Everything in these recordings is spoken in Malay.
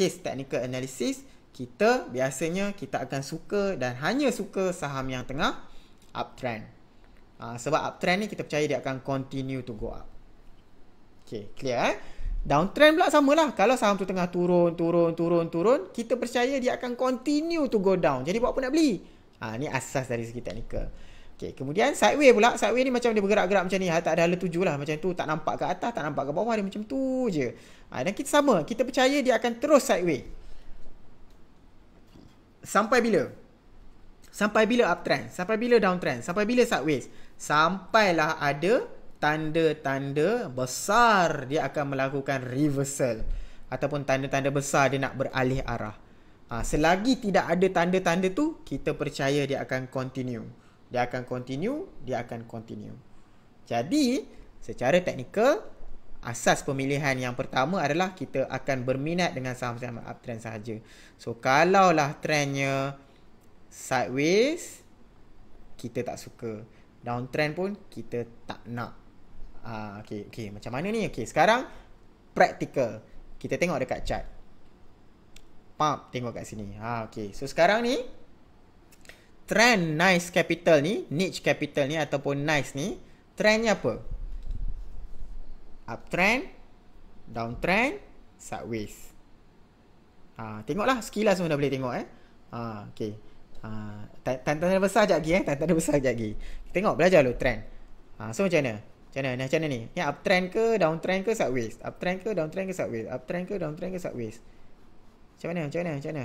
case technical analysis, kita biasanya kita akan suka dan hanya suka saham yang tengah uptrend. Ha, sebab uptrend ni kita percaya dia akan continue to go up. Okay, clear eh? Downtrend pula sama lah. Kalau saham tu tengah turun, turun, turun, turun, kita percaya dia akan continue to go down. Jadi buat apa nak beli? Ha, ni asas dari segi teknikal. Okay, kemudian sideways pula. Sideways ni macam dia bergerak-gerak macam ni. Ha, tak ada hala tuju lah. Macam tu tak nampak ke atas, tak nampak ke bawah. Dia macam tu je. Ha, dan kita sama. Kita percaya dia akan terus sideways. Sampai bila? Sampai bila uptrend? Sampai bila downtrend? Sampai bila sideways? Sampailah ada tanda-tanda besar dia akan melakukan reversal ataupun tanda-tanda besar dia nak beralih arah. Ha, selagi tidak ada tanda-tanda tu, kita percaya dia akan continue. Dia akan continue, dia akan continue. Jadi, secara teknikal, asas pemilihan yang pertama adalah kita akan berminat dengan saham-saham uptrend sahaja. So, kalaulah trendnya sideways, kita tak suka. Downtrend pun kita tak nak. Ah, okay, okay. Macam mana ni? Okay, sekarang practical. Kita tengok dekat chart. Pump, tengok kat sini. Ha, okay. So, sekarang ni, trend nice capital ni, niche capital ni ataupun nice ni, trendnya apa? Uptrend, downtrend, sideways. Ha, tengoklah, sekilas semua dah boleh tengok eh. Ha, okay. Ha, tanda-tanda besar sekejap lagi eh. Tanda-tanda besar sekejap lagi. Tengok, belajar dulu trend. Ha, so, macam mana? Macam mana? Macam mana ni? Ni uptrend ke, downtrend ke, sideways? Uptrend ke, downtrend ke, sideways? Uptrend ke, downtrend ke, sideways? Macam mana? Macam mana? Macam mana?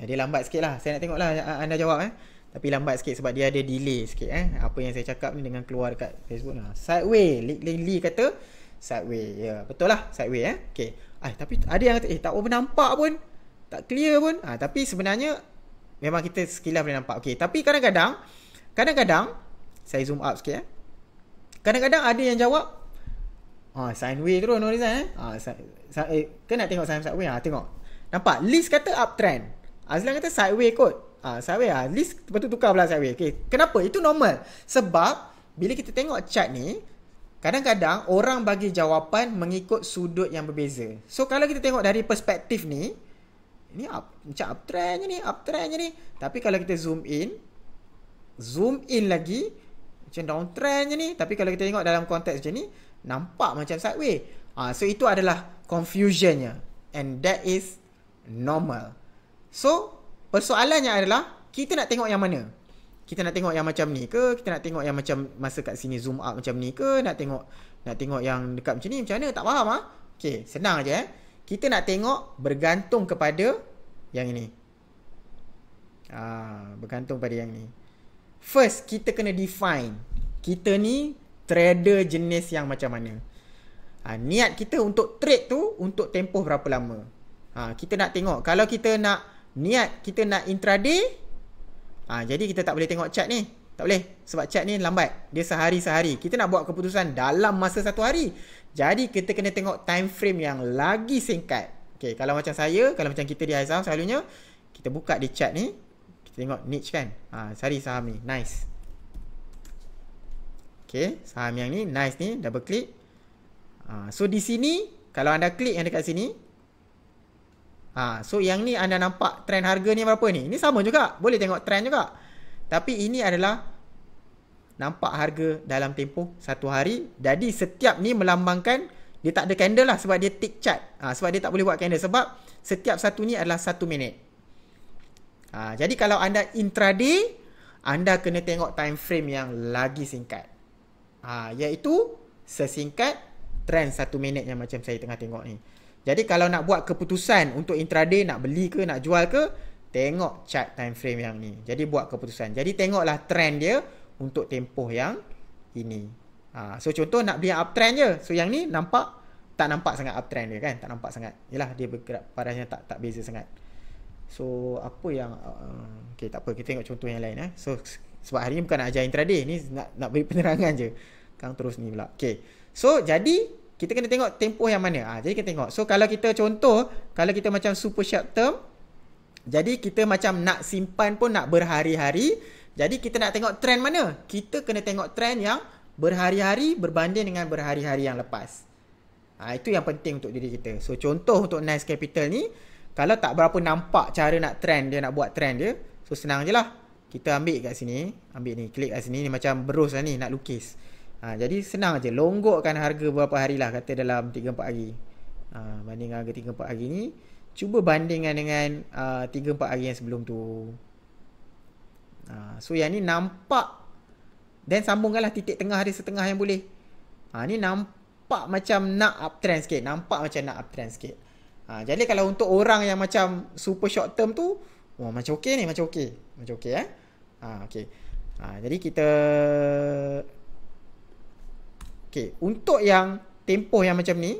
Eh, dia lambat sikit lah. Saya nak tengok lah anda jawab eh. Tapi lambat sikit sebab dia ada delay sikit eh. Apa yang saya cakap ni dengan keluar dekat Facebook lah. Sideways. Lee, Lee, Lee kata sideways. Ya, betul lah. Sideways eh. Okay. Ah, tapi ada yang kata, eh tak apa nampak pun. Tak clear pun. Ah, tapi sebenarnya memang kita sekilas boleh nampak. Okay. Tapi kadang-kadang, kadang-kadang, saya zoom up sikit eh. Kadang-kadang ada yang jawab Ah, sine wave terus no reason eh. Ah, eh, kan nak tengok sine wave ah, tengok. Nampak? List kata uptrend. Azlan kata sideways kot. Ah, sideways ah. List lepas tu tukar pula sideways. Okey. Kenapa? Itu normal. Sebab bila kita tengok chart ni, kadang-kadang orang bagi jawapan mengikut sudut yang berbeza. So kalau kita tengok dari perspektif ni, ini up, macam uptrend je ni, uptrend je ni. Tapi kalau kita zoom in, zoom in lagi, macam downtrend je ni tapi kalau kita tengok dalam konteks macam ni nampak macam sideways ha, so itu adalah confusionnya and that is normal so persoalannya adalah kita nak tengok yang mana kita nak tengok yang macam ni ke kita nak tengok yang macam masa kat sini zoom up macam ni ke nak tengok nak tengok yang dekat macam ni macam mana tak faham ah ha? okey senang aja eh kita nak tengok bergantung kepada yang ini ah bergantung pada yang ni First, kita kena define. Kita ni trader jenis yang macam mana. Ha, niat kita untuk trade tu untuk tempoh berapa lama. Ha, kita nak tengok. Kalau kita nak niat kita nak intraday. Ha, jadi kita tak boleh tengok chart ni. Tak boleh. Sebab chart ni lambat. Dia sehari-sehari. Kita nak buat keputusan dalam masa satu hari. Jadi kita kena tengok time frame yang lagi singkat. Okay, kalau macam saya, kalau macam kita di Aizam selalunya, kita buka di chart ni, kita tengok niche kan. Ha, cari saham ni. Nice. Okay. Saham yang ni. Nice ni. Double click. Ha, so di sini. Kalau anda klik yang dekat sini. Ha, so yang ni anda nampak trend harga ni berapa ni. Ini sama juga. Boleh tengok trend juga. Tapi ini adalah. Nampak harga dalam tempoh satu hari. Jadi setiap ni melambangkan. Dia tak ada candle lah sebab dia tick chart. Ha, sebab dia tak boleh buat candle. Sebab setiap satu ni adalah satu minit. Ha, jadi kalau anda intraday, anda kena tengok time frame yang lagi singkat. Ha, iaitu sesingkat trend satu minit yang macam saya tengah tengok ni. Jadi kalau nak buat keputusan untuk intraday, nak beli ke, nak jual ke, tengok chart time frame yang ni. Jadi buat keputusan. Jadi tengoklah trend dia untuk tempoh yang ini. Ha, so contoh nak beli uptrend je. So yang ni nampak, tak nampak sangat uptrend dia kan. Tak nampak sangat. Yelah dia bergerak parasnya tak tak beza sangat. So apa yang uh, Okay tak apa Kita tengok contoh yang lain eh. So sebab hari ni bukan nak ajar intraday Ni nak, nak beri penerangan je Kang terus ni pula Okay So jadi Kita kena tengok tempoh yang mana. Ha, Jadi kita tengok. So kalau kita contoh Kalau kita macam super short term Jadi kita macam nak simpan pun Nak berhari-hari Jadi kita nak tengok trend mana? Kita kena tengok trend yang Berhari-hari Berbanding dengan berhari-hari yang lepas. Ha, Itu yang penting untuk diri kita. So contoh untuk nice capital ni kalau tak berapa nampak cara nak trend dia nak buat trend dia so senang je lah. Kita ambil kat sini ambil ni klik kat sini ni macam berus lah ni nak lukis ha, jadi senang je longgokkan harga beberapa hari lah kata dalam 3-4 hari ha, banding harga 3-4 hari ni cuba bandingkan dengan uh, 3-4 hari yang sebelum tu ha, so yang ni nampak dan sambungkanlah titik tengah dia setengah yang boleh ha, ni nampak macam nak uptrend sikit nampak macam nak uptrend sikit ha, jadi kalau untuk orang yang macam super short term tu Oh, macam okey ni, macam okey. Macam okey eh. Ha, okay. Ha, jadi kita... Okay. Untuk yang tempoh yang macam ni,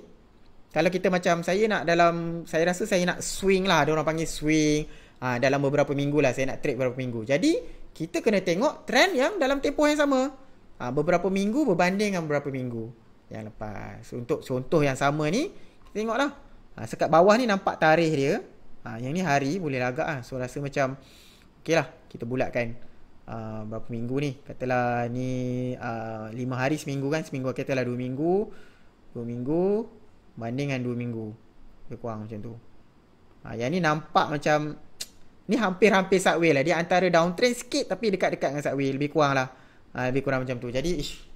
kalau kita macam saya nak dalam... Saya rasa saya nak swing lah. Ada orang panggil swing. Ha, dalam beberapa minggu lah. Saya nak trade beberapa minggu. Jadi, kita kena tengok trend yang dalam tempoh yang sama. Ha, beberapa minggu berbanding dengan beberapa minggu yang lepas. Untuk contoh yang sama ni, kita tengoklah. Ha, sekat bawah ni nampak tarikh dia. Ha, yang ni hari boleh agak lah. So, rasa macam... Okay lah. Kita bulatkan uh, berapa minggu ni? Katalah ni uh, lima hari seminggu kan? Seminggu katalah dua minggu. Dua minggu banding dengan dua minggu. Lebih kurang macam tu. Uh, yang ni nampak macam ni hampir-hampir sideway lah. Dia antara downtrend sikit tapi dekat-dekat dengan sideway lebih kurang lah. Uh, lebih kurang macam tu. Jadi ish.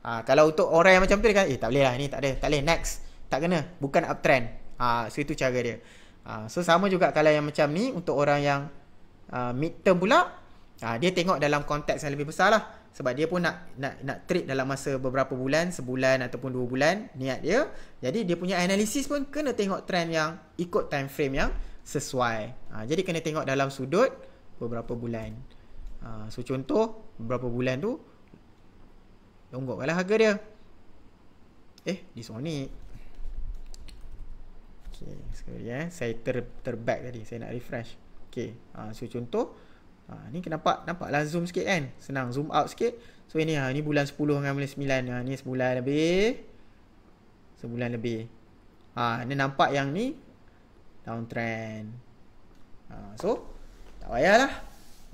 Uh, kalau untuk orang yang macam tu dia kan eh tak boleh lah ni tak ada tak boleh next. Tak kena. Bukan uptrend. Uh, so itu cara dia. Uh, so sama juga kalau yang macam ni untuk orang yang uh, mid term pula Ha, dia tengok dalam konteks yang lebih besar lah. Sebab dia pun nak nak nak trade dalam masa beberapa bulan, sebulan ataupun dua bulan niat dia. Jadi dia punya analisis pun kena tengok trend yang ikut time frame yang sesuai. Ha, jadi kena tengok dalam sudut beberapa bulan. Ha, so contoh beberapa bulan tu longgokkanlah harga dia. Eh, di sini. Okay, sekali ya. Saya ter terback tadi. Saya nak refresh. Okay, ha, so contoh Ha, ni kenapa nampaklah zoom sikit kan. Senang zoom out sikit. So ini ha, ni bulan 10 dengan bulan 9. Ha, ni sebulan lebih. Sebulan lebih. Ha, ni nampak yang ni downtrend. Ha, so tak payahlah.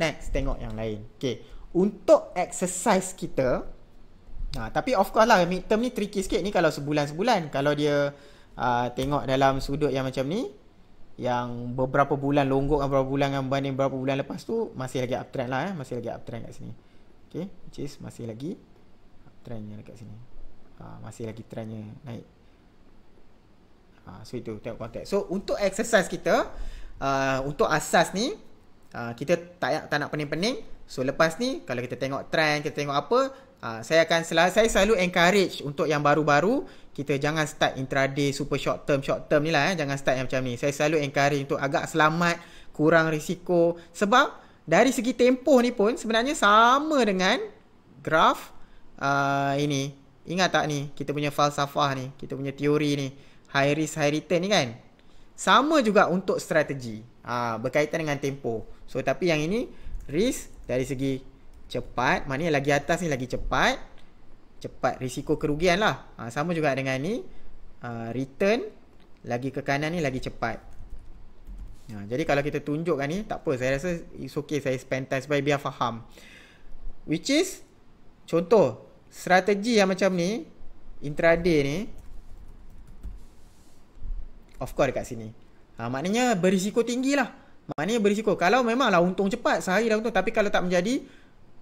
Next tengok yang lain. Okay. Untuk exercise kita. Ha, tapi of course lah midterm ni tricky sikit. Ni kalau sebulan-sebulan. Kalau dia uh, tengok dalam sudut yang macam ni yang beberapa bulan longgok kan beberapa bulan dengan berbanding beberapa bulan lepas tu masih lagi uptrend lah eh. Masih lagi uptrend kat sini. Okey which is masih lagi uptrendnya dekat sini. Ha, masih lagi trendnya naik. Ha, so itu tengok konteks. So untuk exercise kita uh, untuk asas ni uh, kita tak tak nak pening-pening. So lepas ni kalau kita tengok trend kita tengok apa uh, saya akan selalu saya selalu encourage untuk yang baru-baru kita jangan start intraday super short term short term ni lah eh. jangan start yang macam ni. Saya selalu encourage untuk agak selamat kurang risiko. Sebab dari segi tempoh ni pun sebenarnya sama dengan graf uh, ini. Ingat tak ni? Kita punya falsafah ni kita punya teori ni. High risk high return ni kan? Sama juga untuk strategi. Uh, berkaitan dengan tempoh. So tapi yang ini risk dari segi cepat maknanya lagi atas ni lagi cepat cepat risiko kerugian lah. Ha, sama juga dengan ni. Uh, return lagi ke kanan ni lagi cepat. Ha, jadi kalau kita tunjukkan ni, tak apa. Saya rasa it's okay saya spend time supaya biar faham. Which is, contoh, strategi yang macam ni, intraday ni, of course dekat sini. Ha, maknanya berisiko tinggi lah. Maknanya berisiko. Kalau memanglah untung cepat, sehari dah untung. Tapi kalau tak menjadi,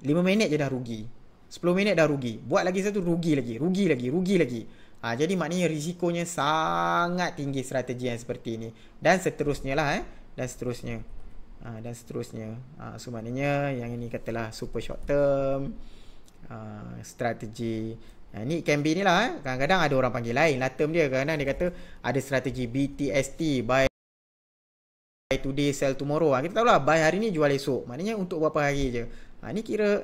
5 minit je dah rugi. 10 minit dah rugi. Buat lagi satu rugi lagi, rugi lagi, rugi lagi. Ha, jadi maknanya risikonya sangat tinggi strategi yang seperti ini. Dan seterusnya lah eh. Dan seterusnya. Ha, dan seterusnya. Ha, so maknanya yang ini katalah super short term. Ha, strategi. Ha, ini can be ni lah eh. Kadang-kadang ada orang panggil lain lah term dia. Kadang-kadang dia kata ada strategi BTST. Buy today, sell tomorrow. Ha, kita tahu lah buy hari ni, jual esok. Maknanya untuk berapa hari je. Ha, ni kira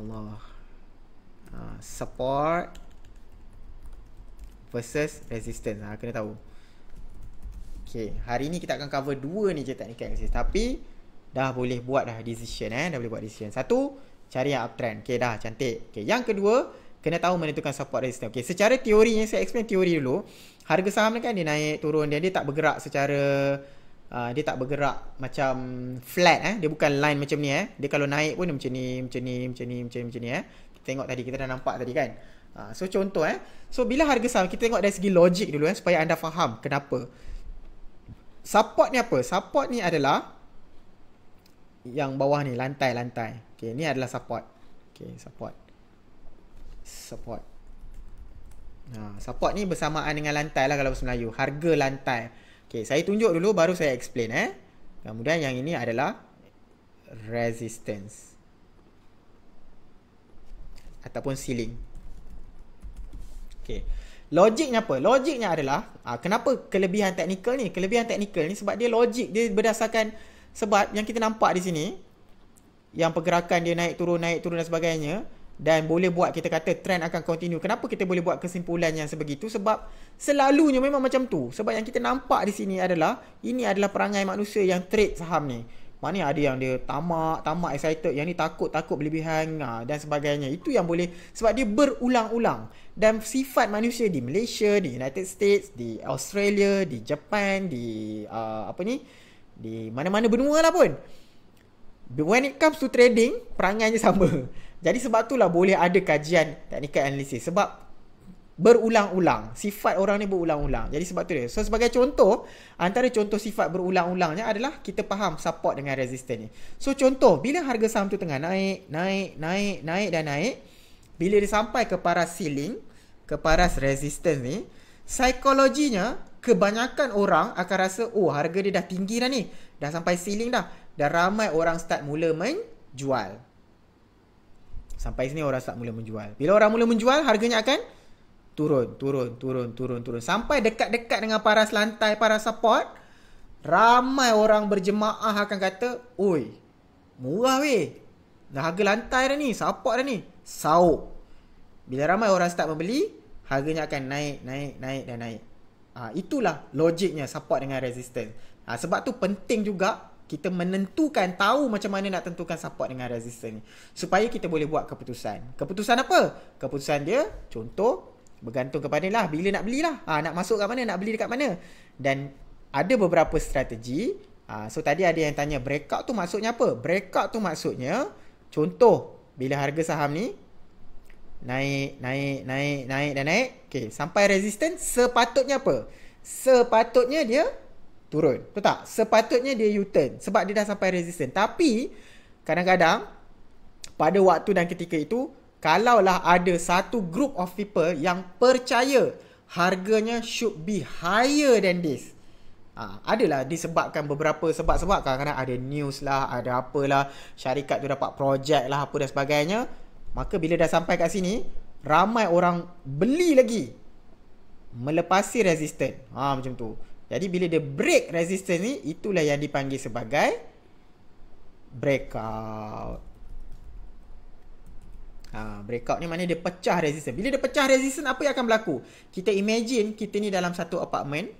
Allah. Ha, support versus resistance. Ha, kena tahu. Okay, hari ni kita akan cover dua ni je technical analysis. Tapi, dah boleh buat dah decision eh. Dah boleh buat decision. Satu, cari yang uptrend. Okay, dah cantik. Okay, yang kedua, kena tahu menentukan support resistance. Okay, secara teorinya, saya explain teori dulu. Harga saham ni kan dia naik, turun. Dia, dia tak bergerak secara... Uh, dia tak bergerak macam flat eh. Dia bukan line macam ni eh. Dia kalau naik pun dia macam ni, macam ni, macam ni, macam ni, macam ni eh. Kita tengok tadi, kita dah nampak tadi kan. Uh, so contoh eh. So bila harga saham, kita tengok dari segi logik dulu eh. Supaya anda faham kenapa. Support ni apa? Support ni adalah yang bawah ni, lantai-lantai. Okay, ni adalah support. Okay, support. Support. Ha, support ni bersamaan dengan lantai lah kalau bahasa Melayu. Harga lantai. Okay, saya tunjuk dulu baru saya explain eh. Kemudian yang ini adalah resistance. Ataupun ceiling. Okay. Logiknya apa? Logiknya adalah aa, ah, kenapa kelebihan teknikal ni? Kelebihan teknikal ni sebab dia logik. Dia berdasarkan sebab yang kita nampak di sini. Yang pergerakan dia naik turun, naik turun dan sebagainya dan boleh buat kita kata trend akan continue. Kenapa kita boleh buat kesimpulan yang sebegitu? Sebab selalunya memang macam tu. Sebab yang kita nampak di sini adalah ini adalah perangai manusia yang trade saham ni. Mana ada yang dia tamak, tamak excited, yang ni takut, takut berlebihan ha, dan sebagainya. Itu yang boleh sebab dia berulang-ulang. Dan sifat manusia di Malaysia, di United States, di Australia, di Japan, di uh, apa ni? Di mana-mana benua lah pun. When it comes to trading, perangainya sama. Jadi sebab itulah boleh ada kajian teknikal analisis sebab berulang-ulang. Sifat orang ni berulang-ulang. Jadi sebab tu dia. So sebagai contoh, antara contoh sifat berulang-ulangnya adalah kita faham support dengan resistance ni. So contoh, bila harga saham tu tengah naik, naik, naik, naik dan naik, bila dia sampai ke paras ceiling, ke paras resistance ni, psikologinya kebanyakan orang akan rasa, oh harga dia dah tinggi dah ni. Dah sampai ceiling dah. Dan ramai orang start mula menjual. Sampai sini orang start mula menjual. Bila orang mula menjual, harganya akan turun, turun, turun, turun, turun. Sampai dekat-dekat dengan paras lantai, paras support, ramai orang berjemaah akan kata, Oi, murah weh. Dah harga lantai dah ni, support dah ni. Sauk. Bila ramai orang start membeli, harganya akan naik, naik, naik dan naik. Ha, itulah logiknya support dengan resistance. Ha, sebab tu penting juga kita menentukan tahu macam mana nak tentukan support dengan resistance ni supaya kita boleh buat keputusan. Keputusan apa? Keputusan dia contoh bergantung kepada lah bila nak belilah. Ha nak masuk kat mana, nak beli dekat mana. Dan ada beberapa strategi. Ha, so tadi ada yang tanya breakout tu maksudnya apa? Breakout tu maksudnya contoh bila harga saham ni naik, naik, naik, naik dan naik. Okay, sampai resistance sepatutnya apa? Sepatutnya dia turun. Betul tak? Sepatutnya dia U-turn sebab dia dah sampai resistance. Tapi kadang-kadang pada waktu dan ketika itu kalaulah ada satu group of people yang percaya harganya should be higher than this. Ha, adalah disebabkan beberapa sebab-sebab kadang-kadang ada news lah, ada apalah, syarikat tu dapat projek lah apa dan sebagainya. Maka bila dah sampai kat sini, ramai orang beli lagi. Melepasi resistance. Ha, macam tu. Jadi bila dia break resistance ni itulah yang dipanggil sebagai breakout. Ha, breakout ni maknanya dia pecah resistance. Bila dia pecah resistance apa yang akan berlaku? Kita imagine kita ni dalam satu apartment.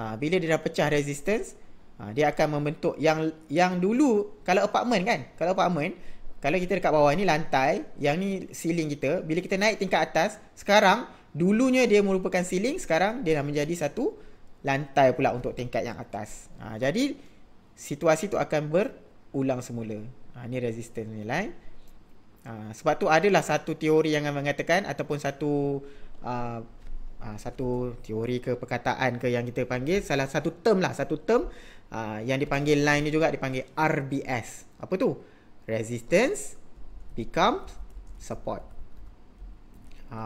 Ha, bila dia dah pecah resistance, ha, dia akan membentuk yang yang dulu kalau apartment kan? Kalau apartment, kalau kita dekat bawah ni lantai, yang ni ceiling kita, bila kita naik tingkat atas, sekarang dulunya dia merupakan ceiling, sekarang dia dah menjadi satu lantai pula untuk tingkat yang atas. Ha, jadi situasi tu akan berulang semula. Ha, ni resistance nilai. Ha, sebab tu adalah satu teori yang mengatakan ataupun satu uh, uh, satu teori ke perkataan ke yang kita panggil salah satu term lah satu term uh, yang dipanggil line ni juga dipanggil RBS. Apa tu? Resistance becomes support. Ha.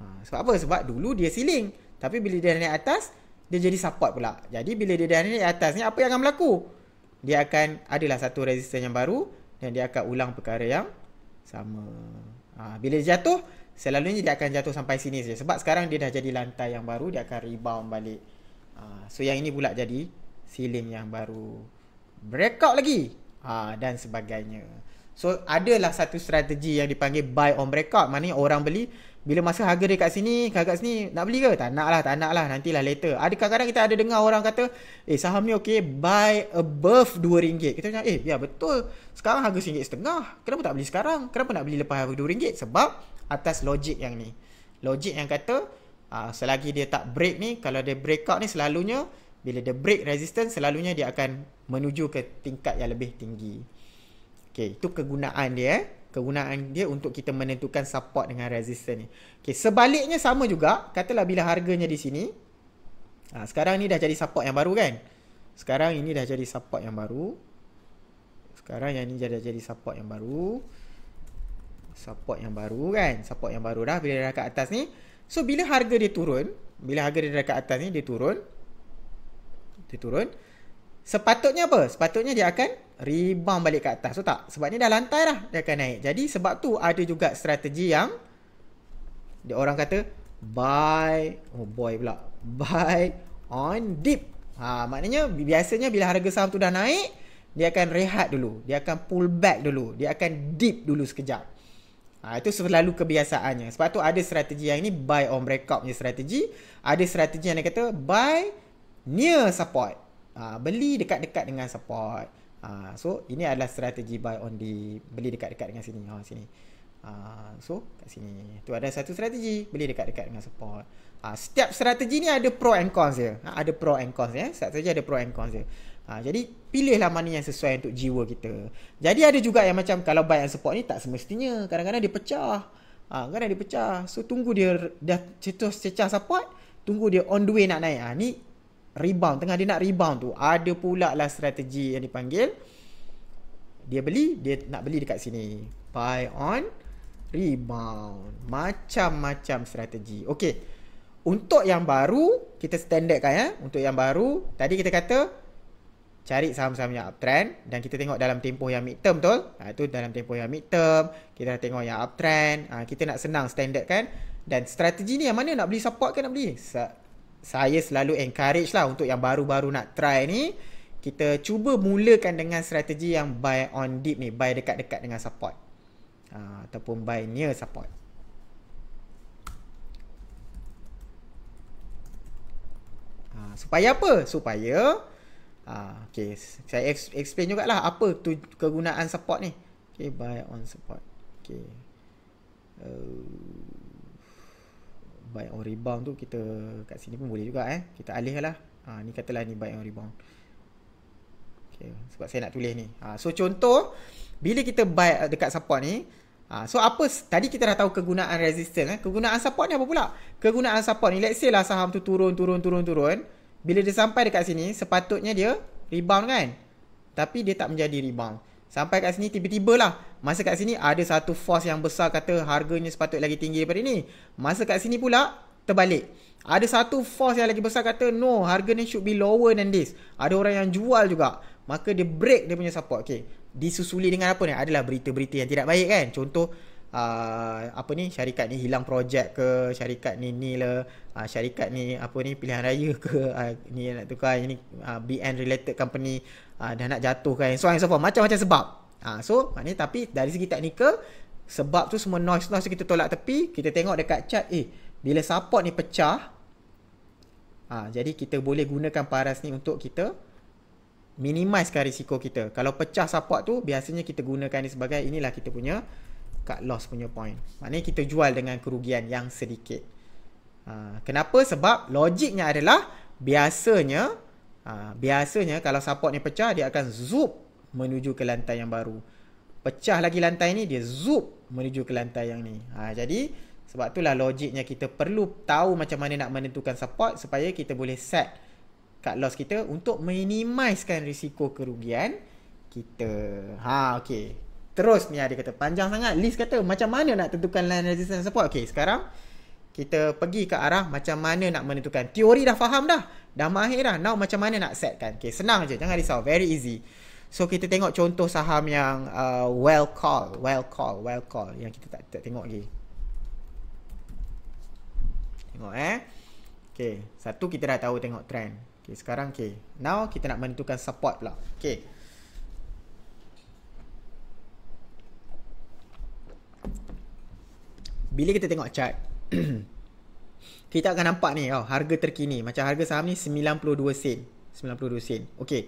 Ha, sebab apa? Sebab dulu dia ceiling. Tapi bila dia naik atas, dia jadi support pula. Jadi bila dia dah naik atas ni, apa yang akan berlaku? Dia akan adalah satu resistance yang baru dan dia akan ulang perkara yang sama. Ha, bila dia jatuh, selalunya dia akan jatuh sampai sini saja. Sebab sekarang dia dah jadi lantai yang baru, dia akan rebound balik. Ha, so yang ini pula jadi ceiling yang baru. Breakout lagi. Ha, dan sebagainya. So adalah satu strategi yang dipanggil buy on breakout. Maknanya orang beli bila masa harga dia kat sini, kat sini nak beli ke? Tak nak lah, tak nak lah. Nantilah later. Ada kadang-kadang kita ada dengar orang kata, eh saham ni okay, buy above RM2. Kita cakap, eh ya betul. Sekarang harga RM1.5. Kenapa tak beli sekarang? Kenapa nak beli lepas harga RM2? Sebab atas logik yang ni. Logik yang kata, uh, selagi dia tak break ni, kalau dia breakout ni selalunya, bila dia break resistance, selalunya dia akan menuju ke tingkat yang lebih tinggi. Okay, itu kegunaan dia eh kegunaan dia untuk kita menentukan support dengan resistance ni. Okay, sebaliknya sama juga, katalah bila harganya di sini, ha, sekarang ni dah jadi support yang baru kan? Sekarang ini dah jadi support yang baru. Sekarang yang ni dah jadi support yang baru. Support yang baru kan? Support yang baru dah bila dah kat atas ni. So, bila harga dia turun, bila harga dia dah kat atas ni, dia turun. Dia turun. Sepatutnya apa? Sepatutnya dia akan rebound balik ke atas. So tak? Sebab ni dah lantai dah. Dia akan naik. Jadi sebab tu ada juga strategi yang dia orang kata buy oh boy pula buy on dip ha maknanya biasanya bila harga saham tu dah naik dia akan rehat dulu dia akan pull back dulu dia akan dip dulu sekejap ha itu selalu kebiasaannya sebab tu ada strategi yang ini buy on breakout punya strategi ada strategi yang dia kata buy near support ha beli dekat-dekat dengan support Ha, so ini adalah strategi buy on di beli dekat-dekat dengan sini. Ha sini. Ha, so kat sini. Tu ada satu strategi beli dekat-dekat dengan support. Ha, setiap strategi ni ada pro and cons dia. Ha, ada pro and cons ya. Setiap strategi ada pro and cons dia. Ha, jadi pilihlah mana yang sesuai untuk jiwa kita. Jadi ada juga yang macam kalau buy and support ni tak semestinya. Kadang-kadang dia pecah. Ha, kadang-kadang dia pecah. So tunggu dia dah cetus cecah support, tunggu dia on the way nak naik. Ha, ni rebound. Tengah dia nak rebound tu. Ada pula lah strategi yang dipanggil. Dia beli dia nak beli dekat sini. Buy on rebound. Macam-macam strategi. Okey. Untuk yang baru kita standard kan ya untuk yang baru tadi kita kata cari saham-saham yang uptrend dan kita tengok dalam tempoh yang mid term betul? Ha, itu dalam tempoh yang mid term kita tengok yang uptrend. Ha, kita nak senang standard kan dan strategi ni yang mana? Nak beli support ke nak beli saya selalu encourage lah untuk yang baru-baru nak try ni. Kita cuba mulakan dengan strategi yang buy on deep ni buy dekat-dekat dengan support. Uh, ataupun buy near support. Uh, supaya apa? Supaya uh, okay saya explain jugalah apa tu kegunaan support ni. Okay buy on support. Okay uh, buy on rebound tu kita kat sini pun boleh juga eh. Kita alih lah. Ha, ni katalah ni buy on rebound. Okay, sebab saya nak tulis ni. Ha, so contoh, bila kita buy dekat support ni, ha, so apa, tadi kita dah tahu kegunaan resistance. Eh. Kegunaan support ni apa pula? Kegunaan support ni, let's say lah saham tu turun, turun, turun, turun. Bila dia sampai dekat sini, sepatutnya dia rebound kan? Tapi dia tak menjadi rebound. Sampai kat sini tiba-tiba lah. Masa kat sini ada satu force yang besar kata harganya sepatutnya lagi tinggi daripada ni. Masa kat sini pula terbalik. Ada satu force yang lagi besar kata no harga ni should be lower than this. Ada orang yang jual juga. Maka dia break dia punya support. Okay. Disusuli dengan apa ni? Adalah berita-berita yang tidak baik kan. Contoh uh, apa ni syarikat ni hilang projek ke syarikat ni ni lah uh, syarikat ni apa ni pilihan raya ke uh, ni nak tukar ini uh, BN related company uh, dah nak jatuh kan so and so forth macam-macam sebab uh, so maknanya tapi dari segi teknikal sebab tu semua noise noise kita tolak tepi kita tengok dekat chart eh bila support ni pecah uh, jadi kita boleh gunakan paras ni untuk kita minimizekan risiko kita. Kalau pecah support tu biasanya kita gunakan ni sebagai inilah kita punya cut loss punya point. Maknanya kita jual dengan kerugian yang sedikit. Kenapa? Sebab logiknya adalah biasanya ha, biasanya kalau support ni pecah dia akan zoom menuju ke lantai yang baru. Pecah lagi lantai ni dia zoom menuju ke lantai yang ni. Ha, jadi sebab itulah logiknya kita perlu tahu macam mana nak menentukan support supaya kita boleh set cut loss kita untuk minimizekan risiko kerugian kita. Ha okey. Terus ni ada kata panjang sangat list kata macam mana nak tentukan line resistance support. Okey, sekarang kita pergi ke arah macam mana nak menentukan. Teori dah faham dah. Dah mahir dah. Now macam mana nak setkan. Okay, senang je. Jangan risau. Very easy. So kita tengok contoh saham yang uh, well call. Well call. Well call. Yang kita tak, tak tengok lagi. Tengok eh. Okay. Satu kita dah tahu tengok trend. Okay. Sekarang okay. Now kita nak menentukan support pula. Okay. Bila kita tengok chart. kita akan nampak ni oh, harga terkini. Macam harga saham ni 92 sen. 92 sen. Okey.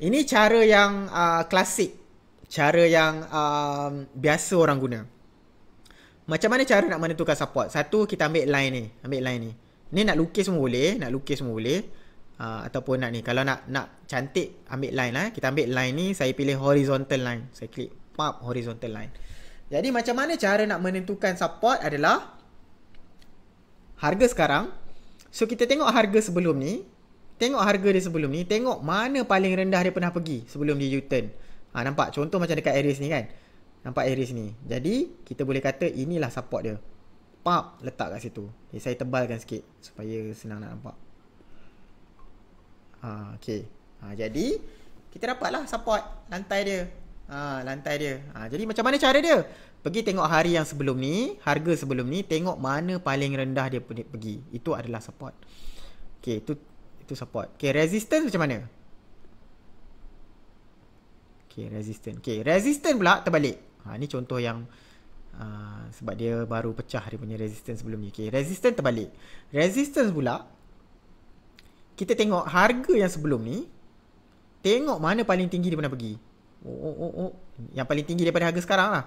Ini cara yang uh, klasik. Cara yang uh, biasa orang guna. Macam mana cara nak menentukan support? Satu kita ambil line ni. Ambil line ni. Ni nak lukis pun boleh nak lukis pun boleh. Uh, ataupun nak ni kalau nak nak cantik ambil line lah. Kita ambil line ni saya pilih horizontal line. Saya klik pop horizontal line. Jadi macam mana cara nak menentukan support adalah harga sekarang. So kita tengok harga sebelum ni. Tengok harga dia sebelum ni. Tengok mana paling rendah dia pernah pergi sebelum dia U-turn. Ha, nampak? Contoh macam dekat area ni kan. Nampak area ni. Jadi kita boleh kata inilah support dia. Pap letak kat situ. Okay, saya tebalkan sikit supaya senang nak nampak. Ha, okay. Ha, jadi kita dapatlah support lantai dia. Ha, lantai dia. Ha, jadi macam mana cara dia? Pergi tengok hari yang sebelum ni, harga sebelum ni, tengok mana paling rendah dia pergi. Itu adalah support. Okay, itu itu support. Okay, resistance macam mana? Okay, resistance. Okay, resistance pula terbalik. Ha, ni contoh yang uh, sebab dia baru pecah dia punya resistance sebelum ni. Okay, resistance terbalik. Resistance pula, kita tengok harga yang sebelum ni, tengok mana paling tinggi dia pernah pergi. Oh, oh, oh, oh. Yang paling tinggi daripada harga sekarang lah.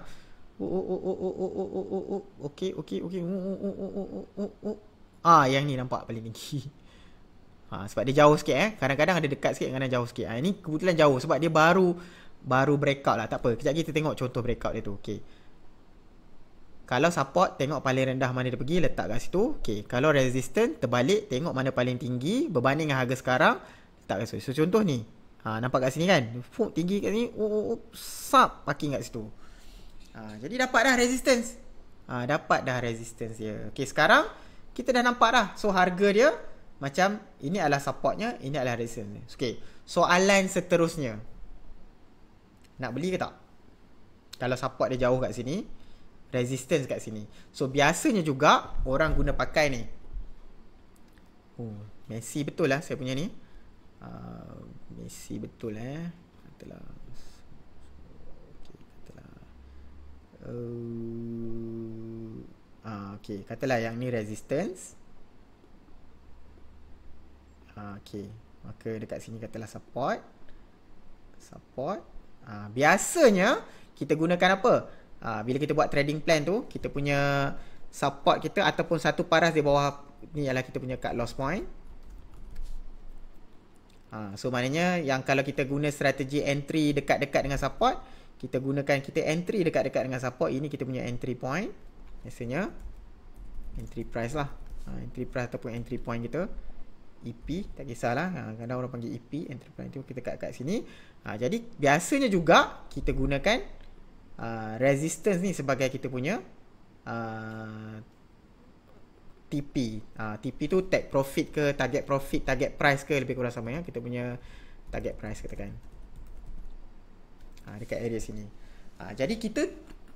Oh, oh, oh, oh, oh, oh, oh, oh, oh, okay, okay, okay. Oh, oh, oh, oh, oh, oh, oh. Ah, yang ni nampak paling tinggi. Ha, sebab dia jauh sikit eh. Kadang-kadang ada dekat sikit, kadang jauh sikit. Ha, ini kebetulan jauh sebab dia baru baru breakout lah. Tak apa. Kejap kita tengok contoh breakout dia tu. Okay. Kalau support, tengok paling rendah mana dia pergi, letak kat situ. Okay. Kalau resistance, terbalik, tengok mana paling tinggi, berbanding dengan harga sekarang, letak kat situ. So, contoh ni. Ha, nampak kat sini kan? Fuh, tinggi kat sini. Oh, oh, oh. Sap, parking kat situ. Ha, jadi dapat dah resistance. Ha, dapat dah resistance dia. Okey, sekarang kita dah nampak dah. So harga dia macam ini adalah supportnya, ini adalah resistance. Okey. Soalan seterusnya. Nak beli ke tak? Kalau support dia jauh kat sini, resistance kat sini. So biasanya juga orang guna pakai ni. Oh, Messi betul lah saya punya ni. Uh, Messi betul eh. Katalah uh, ah, okay. Katalah yang ni resistance. Ah, Okay. Maka dekat sini katalah support. Support. Ah, Biasanya Kita gunakan apa? Ah, Bila kita buat trading plan tu Kita punya Support kita Ataupun satu paras di bawah Ni adalah kita punya cut loss point. Ah, So maknanya Yang kalau kita guna strategi entry Dekat-dekat dengan support kita gunakan kita entry dekat-dekat dengan support. Ini kita punya entry point. Biasanya entry price lah. Ha, entry price ataupun entry point kita. EP tak kisahlah. Ha, kadang orang panggil EP entry point itu kita kat kat sini. Ha, jadi biasanya juga kita gunakan uh, resistance ni sebagai kita punya uh, TP uh, TP tu take profit ke target profit target price ke lebih kurang sama ya. Kita punya target price katakan ha, dekat area sini. Ha, jadi kita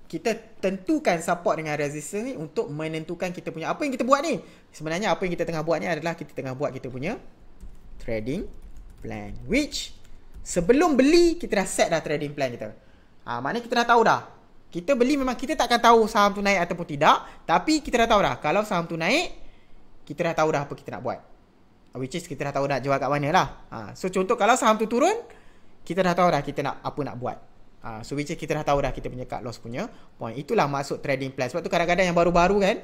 kita tentukan support dengan resistance ni untuk menentukan kita punya apa yang kita buat ni. Sebenarnya apa yang kita tengah buat ni adalah kita tengah buat kita punya trading plan. Which sebelum beli kita dah set dah trading plan kita. Ha, maknanya kita dah tahu dah. Kita beli memang kita takkan tahu saham tu naik ataupun tidak. Tapi kita dah tahu dah. Kalau saham tu naik, kita dah tahu dah apa kita nak buat. Which is kita dah tahu dah jual kat mana lah. Ha, so contoh kalau saham tu turun, kita dah tahu dah kita nak apa nak buat. Uh, so which kita dah tahu dah kita punya cut loss punya point. Itulah maksud trading plan. Sebab tu kadang-kadang yang baru-baru kan,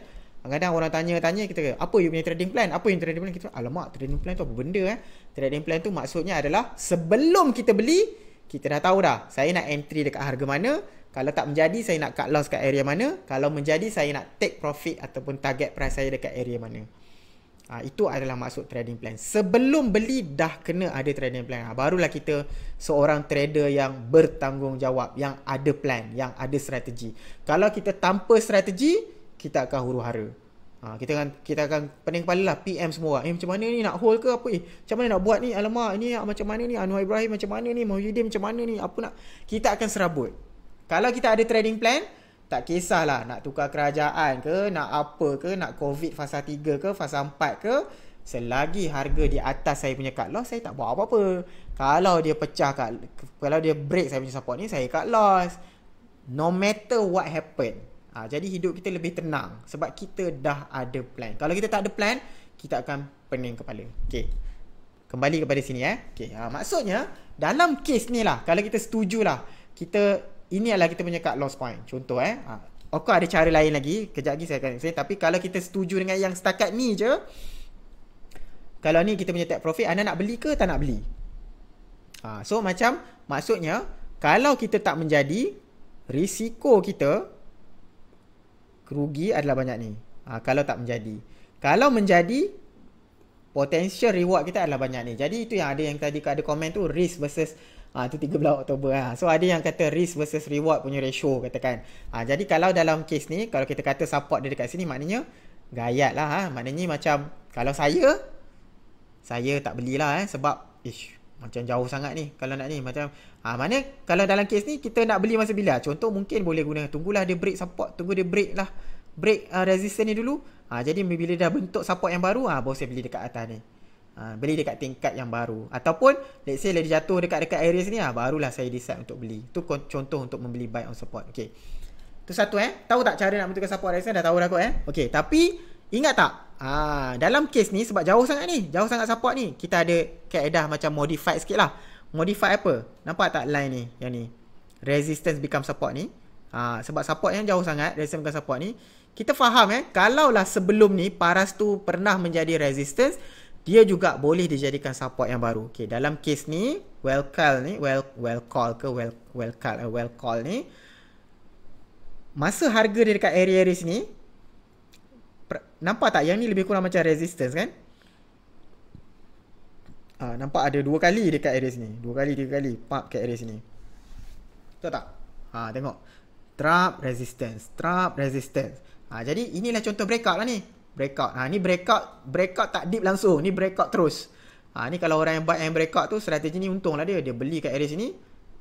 kadang-kadang orang tanya-tanya kita apa you punya trading plan? Apa yang trading plan? Kita alamak, trading plan tu apa benda eh? Trading plan tu maksudnya adalah sebelum kita beli, kita dah tahu dah. Saya nak entry dekat harga mana. Kalau tak menjadi, saya nak cut loss kat area mana. Kalau menjadi, saya nak take profit ataupun target price saya dekat area mana. Ha, itu adalah maksud trading plan. Sebelum beli dah kena ada trading plan. Ha, barulah kita seorang trader yang bertanggungjawab, yang ada plan, yang ada strategi. Kalau kita tanpa strategi, kita akan huru hara. Ha, kita akan kita akan pening kepala lah PM semua. Eh macam mana ni nak hold ke apa eh? Macam mana nak buat ni? Alamak, ini macam mana ni? Anwar Ibrahim macam mana ni? Muhyiddin macam mana ni? Apa nak? Kita akan serabut. Kalau kita ada trading plan, tak kisahlah nak tukar kerajaan ke, nak apa ke, nak COVID fasa 3 ke, fasa 4 ke. Selagi harga di atas saya punya cut loss, saya tak buat apa-apa. Kalau dia pecah kat, kalau dia break saya punya support ni, saya cut loss. No matter what happen. Ha, jadi hidup kita lebih tenang sebab kita dah ada plan. Kalau kita tak ada plan, kita akan pening kepala. Okey. Kembali kepada sini eh. Okey. Ha, maksudnya dalam kes ni lah kalau kita setuju lah kita ini adalah kita punya cut loss point. Contoh eh. Ha, Okey ada cara lain lagi. Kejap lagi saya akan explain. Tapi kalau kita setuju dengan yang setakat ni je. Kalau ni kita punya take profit. Anda nak beli ke tak nak beli? Ha, so macam maksudnya. Kalau kita tak menjadi. Risiko kita kerugi adalah banyak ni. Ha, kalau tak menjadi. Kalau menjadi, potential reward kita adalah banyak ni. Jadi itu yang ada yang tadi ada komen tu, risk versus, ha, tu 13 Oktober. Ha. So ada yang kata risk versus reward punya ratio katakan. Ha, jadi kalau dalam case ni, kalau kita kata support dia dekat sini, maknanya gayat lah. Ha. Maknanya macam, kalau saya, saya tak belilah eh, sebab, ish, macam jauh sangat ni kalau nak ni macam ah ha, mana kalau dalam kes ni kita nak beli masa bila contoh mungkin boleh guna tunggulah dia break support tunggu dia break lah break uh, resistance ni dulu ha, jadi bila dah bentuk support yang baru ah ha, baru saya beli dekat atas ni ha, beli dekat tingkat yang baru ataupun let's say dia jatuh dekat-dekat area sini ah ha, barulah saya decide untuk beli tu contoh untuk membeli buy on support okey tu satu eh tahu tak cara nak bentukkan support resistance dah tahu dah kot eh okey tapi ingat tak Ah, dalam kes ni sebab jauh sangat ni, jauh sangat support ni, kita ada kaedah macam modified sikit lah. Modified apa? Nampak tak line ni? Yang ni. Resistance become support ni. Ah, sebab support yang jauh sangat, resistance become support ni. Kita faham eh, kalaulah sebelum ni paras tu pernah menjadi resistance, dia juga boleh dijadikan support yang baru. Okay, dalam kes ni, well call ni, well well call ke well well call, uh, well call ni, masa harga dia dekat area-area sini, Nampak tak yang ni lebih kurang macam resistance kan? Ha, nampak ada dua kali dekat area sini. Dua kali, tiga kali. Pump kat area sini. Betul tak? Ha, tengok. Trap resistance. Trap resistance. Ha, jadi inilah contoh breakout lah ni. Breakout. Ha, ni breakout. Breakout tak deep langsung. Ni breakout terus. Ha, ni kalau orang yang buat yang breakout tu strategi ni untung lah dia. Dia beli kat area sini.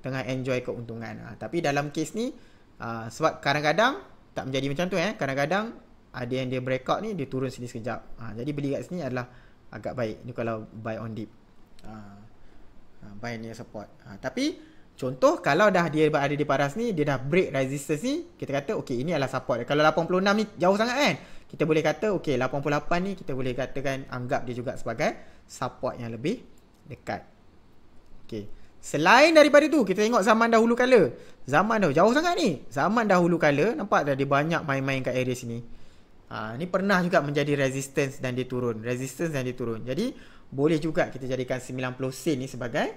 Tengah enjoy keuntungan. Ha, tapi dalam case ni. Ha, sebab kadang-kadang tak menjadi macam tu eh. Kadang-kadang ada yang dia breakout ni dia turun sini sekejap. Ha, jadi beli kat sini adalah agak baik. Ni kalau buy on dip. Ha, ha, buy near support. Ha, tapi contoh kalau dah dia ada di paras ni dia dah break resistance ni kita kata okey ini adalah support. Kalau 86 ni jauh sangat kan. Kita boleh kata okey 88 ni kita boleh katakan anggap dia juga sebagai support yang lebih dekat. Okey. Selain daripada tu kita tengok zaman dahulu kala. Zaman dah jauh sangat ni. Zaman dahulu kala nampak dah dia banyak main-main kat area sini. Ha, ni pernah juga menjadi resistance dan dia turun. Resistance dan dia turun. Jadi, boleh juga kita jadikan 90 sen ni sebagai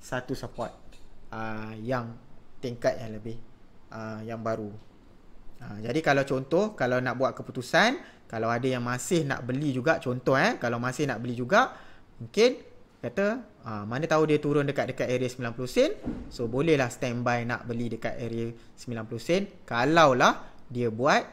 satu support uh, yang tingkat yang lebih uh, yang baru. Uh, jadi, kalau contoh, kalau nak buat keputusan, kalau ada yang masih nak beli juga, contoh eh, kalau masih nak beli juga, mungkin kata, uh, mana tahu dia turun dekat-dekat area 90 sen, so bolehlah standby nak beli dekat area 90 sen, kalaulah dia buat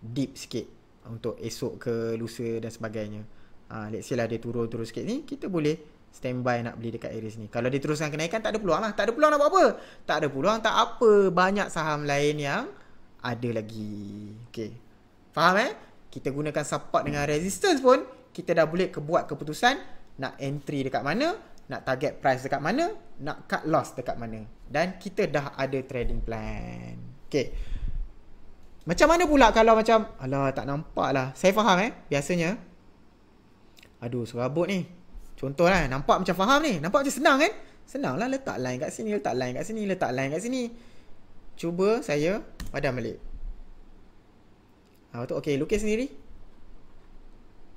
deep sikit untuk esok ke lusa dan sebagainya. Ha, let's say lah dia turun-turun sikit ni, kita boleh standby nak beli dekat area sini. Kalau dia teruskan kenaikan, tak ada peluang lah. Tak ada peluang nak buat apa? Tak ada peluang, tak apa. Banyak saham lain yang ada lagi. Okay. Faham eh? Kita gunakan support dengan resistance pun, kita dah boleh kebuat keputusan nak entry dekat mana, nak target price dekat mana, nak cut loss dekat mana. Dan kita dah ada trading plan. Okay. Macam mana pula kalau macam Alah tak nampak lah Saya faham eh Biasanya Aduh serabut ni Contoh lah Nampak macam faham ni. Nampak macam senang kan? Senang lah letak line kat sini Letak line kat sini Letak line kat sini. Cuba saya Padam balik. Ha betul. Okay lukis sendiri.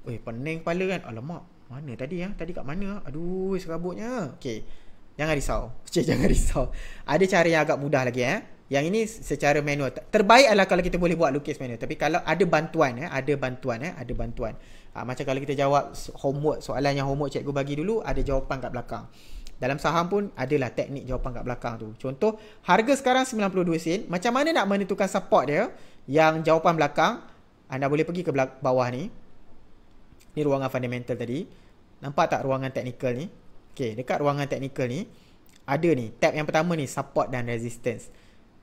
Weh pening kepala kan? Alamak Mana tadi ya Tadi kat mana Aduh serabutnya. Okay Jangan risau. Cik jangan risau. Ada cara yang agak mudah lagi eh? Yang ini secara manual. Terbaik adalah kalau kita boleh buat lukis manual. Tapi kalau ada bantuan, eh, ada bantuan, eh, ada bantuan. Ha, macam kalau kita jawab homework, soalan yang homework cikgu bagi dulu, ada jawapan kat belakang. Dalam saham pun adalah teknik jawapan kat belakang tu. Contoh, harga sekarang 92 sen. Macam mana nak menentukan support dia yang jawapan belakang? Anda boleh pergi ke bawah ni. Ni ruangan fundamental tadi. Nampak tak ruangan teknikal ni? Okay, dekat ruangan teknikal ni, ada ni. Tab yang pertama ni, support dan resistance.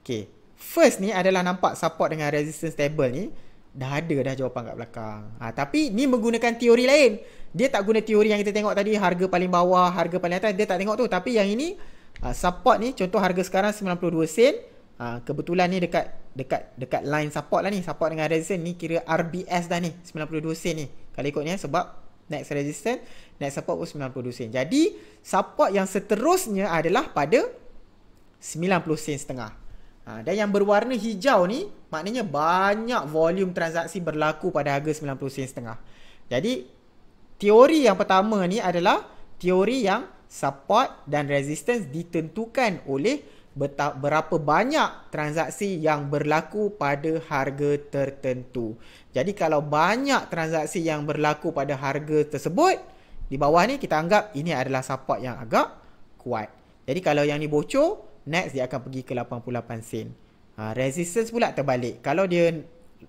Okay. First ni adalah nampak support dengan resistance table ni. Dah ada dah jawapan kat belakang. Ha, tapi ni menggunakan teori lain. Dia tak guna teori yang kita tengok tadi. Harga paling bawah, harga paling atas. Dia tak tengok tu. Tapi yang ini, uh, support ni, contoh harga sekarang 92 sen. Ha, kebetulan ni dekat dekat dekat line support lah ni. Support dengan resistance ni kira RBS dah ni. 92 sen ni. Kalau ikut ni sebab next resistance, next support pun 92 sen. Jadi support yang seterusnya adalah pada 90 sen setengah. Ha, dan yang berwarna hijau ni maknanya banyak volume transaksi berlaku pada harga 90 sen setengah. Jadi teori yang pertama ni adalah teori yang support dan resistance ditentukan oleh berapa banyak transaksi yang berlaku pada harga tertentu. Jadi kalau banyak transaksi yang berlaku pada harga tersebut, di bawah ni kita anggap ini adalah support yang agak kuat. Jadi kalau yang ni bocor, next dia akan pergi ke 88 sen. Ha, resistance pula terbalik. Kalau dia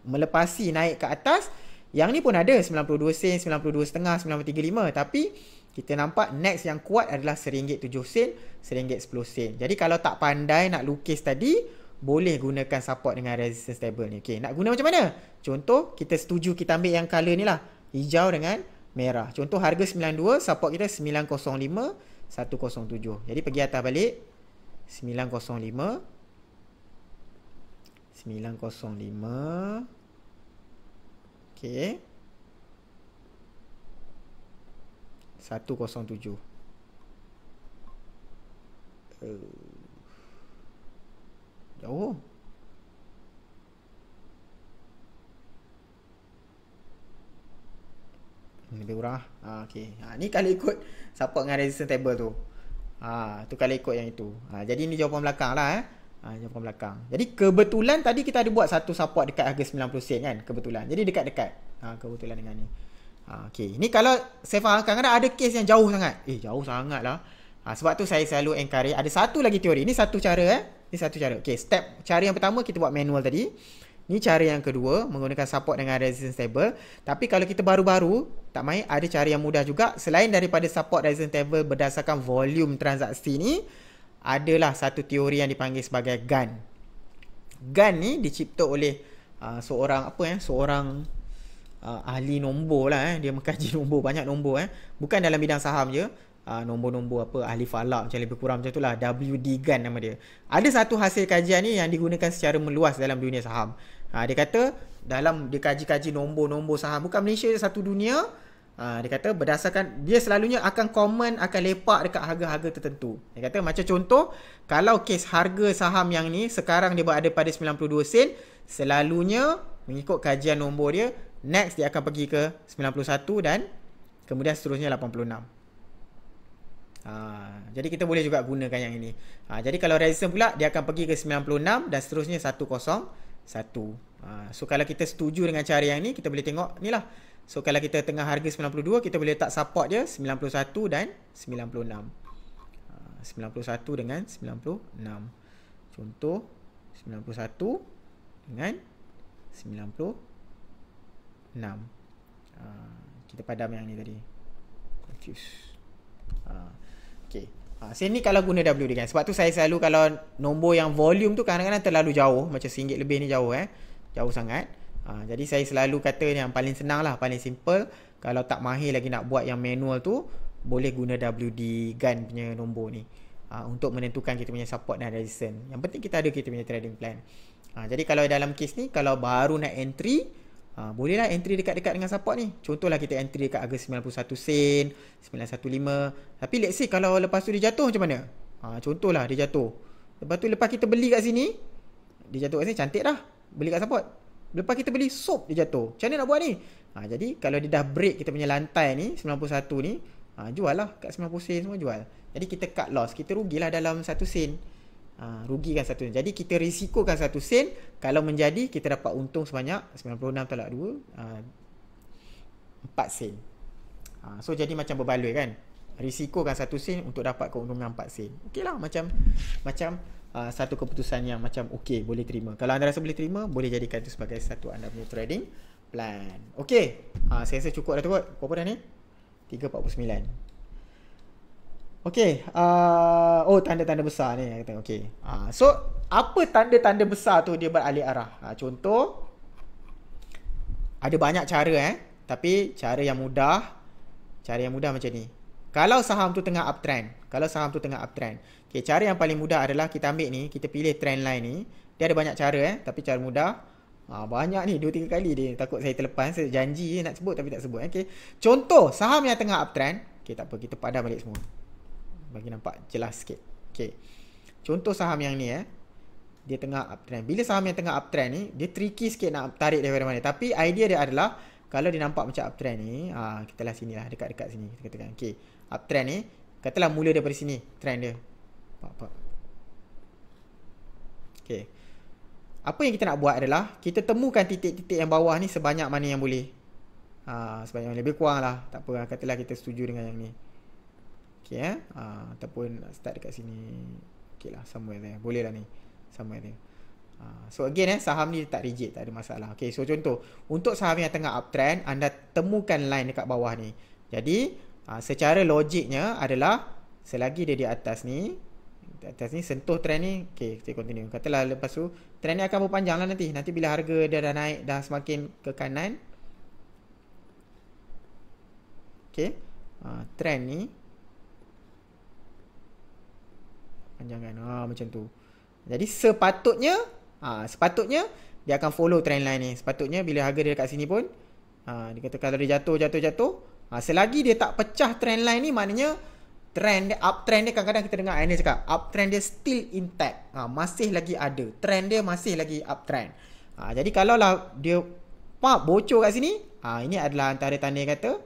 melepasi naik ke atas, yang ni pun ada 92 sen, 92 setengah, 935 tapi kita nampak next yang kuat adalah RM1.07 sen, RM1.10 sen. Jadi kalau tak pandai nak lukis tadi, boleh gunakan support dengan resistance table ni. Okey, nak guna macam mana? Contoh, kita setuju kita ambil yang color ni lah. Hijau dengan merah. Contoh harga 92, support kita 905, 107. Jadi pergi atas balik. 905 905 Okey. 107 uh, Jauh. Lebih kurang ha, okay. ha, ni kalau ikut support dengan resistance table tu Ha, tu kalau ikut yang itu. Ha, jadi ni jawapan belakang lah eh. Ha, jawapan belakang. Jadi kebetulan tadi kita ada buat satu support dekat harga 90 sen kan. Kebetulan. Jadi dekat-dekat. Ha, kebetulan dengan ni. Ha, okay. Ni kalau saya faham kadang-kadang ada case yang jauh sangat. Eh jauh sangat lah. Ha, sebab tu saya selalu encourage. Ada satu lagi teori. Ni satu cara eh. Ni satu cara. Okay. Step. Cara yang pertama kita buat manual tadi. Ni cara yang kedua menggunakan support dengan resistance table. Tapi kalau kita baru-baru tak main ada cara yang mudah juga selain daripada support resistance table berdasarkan volume transaksi ni adalah satu teori yang dipanggil sebagai GAN. GAN ni dicipta oleh uh, seorang apa eh seorang uh, ahli nombor lah eh dia mengkaji nombor banyak nombor eh bukan dalam bidang saham je uh, nombor-nombor apa ahli falak macam lebih kurang macam itulah WD GAN nama dia. Ada satu hasil kajian ni yang digunakan secara meluas dalam dunia saham. Ha, dia kata dalam dia kaji-kaji nombor-nombor saham bukan Malaysia satu dunia. Ha, dia kata berdasarkan dia selalunya akan komen akan lepak dekat harga-harga tertentu. Dia kata macam contoh kalau kes harga saham yang ni sekarang dia berada pada 92 sen, selalunya mengikut kajian nombor dia next dia akan pergi ke 91 dan kemudian seterusnya 86. Ha, jadi kita boleh juga gunakan yang ini. Ha, jadi kalau resistance pula dia akan pergi ke 96 dan seterusnya 10 satu. Ha, so kalau kita setuju dengan cara yang ni, kita boleh tengok ni lah. So kalau kita tengah harga 92, kita boleh letak support dia 91 dan 96. Ha, 91 dengan 96. Contoh 91 dengan 96. Ha, kita padam yang ni tadi. Confuse. Ha, okay. Ha, sini kalau guna WD kan. Sebab tu saya selalu kalau nombor yang volume tu kadang-kadang terlalu jauh. Macam RM1 lebih ni jauh eh. Jauh sangat. Ha, jadi saya selalu kata yang paling senang lah. Paling simple. Kalau tak mahir lagi nak buat yang manual tu. Boleh guna WD gun punya nombor ni. Ha, untuk menentukan kita punya support dan resistance. Yang penting kita ada kita punya trading plan. Ha, jadi kalau dalam case ni. Kalau baru nak entry. Ha, bolehlah entry dekat-dekat dengan support ni. Contohlah kita entry dekat harga 91 sen, 915. Tapi let's say kalau lepas tu dia jatuh macam mana? Ha, contohlah dia jatuh. Lepas tu lepas kita beli kat sini, dia jatuh kat sini cantik dah. Beli kat support. Lepas kita beli sop dia jatuh. Macam mana nak buat ni? Ha, jadi kalau dia dah break kita punya lantai ni, 91 ni, ha, jual lah kat 90 sen semua jual. Jadi kita cut loss. Kita rugilah dalam 1 sen. Ha, rugikan satu sen. Jadi kita risikokan satu sen. Kalau menjadi kita dapat untung sebanyak 96 tolak 2. Ha, 4 sen. Ha, so jadi macam berbaloi kan. Risikokan satu sen untuk dapat keuntungan 4 sen. Okey lah macam macam uh, satu keputusan yang macam okey boleh terima. Kalau anda rasa boleh terima, boleh jadikan itu sebagai satu anda punya trading plan. Okey. Ha, saya rasa cukup dah tu kot. Berapa dah ni? 349. Okay. Uh, oh, tanda-tanda besar ni. Okay. Uh, so, apa tanda-tanda besar tu dia beralih arah? Uh, contoh, ada banyak cara eh. Tapi, cara yang mudah, cara yang mudah macam ni. Kalau saham tu tengah uptrend. Kalau saham tu tengah uptrend. Okay, cara yang paling mudah adalah kita ambil ni. Kita pilih trend line ni. Dia ada banyak cara eh. Tapi cara mudah. Ha, banyak ni. Dua tiga kali dia. Takut saya terlepas. Saya janji nak sebut tapi tak sebut. Okay. Contoh saham yang tengah uptrend. Okay, tak apa. Kita padam balik semua. Bagi nampak jelas sikit. Okay. Contoh saham yang ni eh dia tengah uptrend. Bila saham yang tengah uptrend ni, dia tricky sikit nak tarik daripada mana. Tapi idea dia adalah, kalau dia nampak macam uptrend ni, ha, kita lah sini lah, dekat-dekat sini. Kita katakan, okay, uptrend ni, katalah mula daripada sini, trend dia. Okay. Apa yang kita nak buat adalah, kita temukan titik-titik yang bawah ni sebanyak mana yang boleh. Ha, sebanyak yang lebih kurang lah. Tak apa, katalah kita setuju dengan yang ni. Okay, eh? ha, ataupun start dekat sini. Okay lah, somewhere there. Boleh lah ni sama dia. Uh, so again eh saham ni tak rigid tak ada masalah. Okay so contoh untuk saham yang tengah uptrend anda temukan line dekat bawah ni. Jadi uh, secara logiknya adalah selagi dia di atas ni di atas ni sentuh trend ni okay kita continue. Katalah lepas tu trend ni akan berpanjang lah nanti. Nanti bila harga dia dah naik dah semakin ke kanan. Okay. Uh, trend ni panjangan. Ah macam tu. Jadi sepatutnya ha, sepatutnya dia akan follow trend line ni. Sepatutnya bila harga dia dekat sini pun ha, dia kata kalau dia jatuh jatuh jatuh ha, selagi dia tak pecah trend line ni maknanya trend dia uptrend dia kadang-kadang kita dengar ini cakap uptrend dia still intact. Ha, masih lagi ada. Trend dia masih lagi uptrend. Ha, jadi kalau lah dia pak bocor kat sini, ha, ini adalah antara tanda kata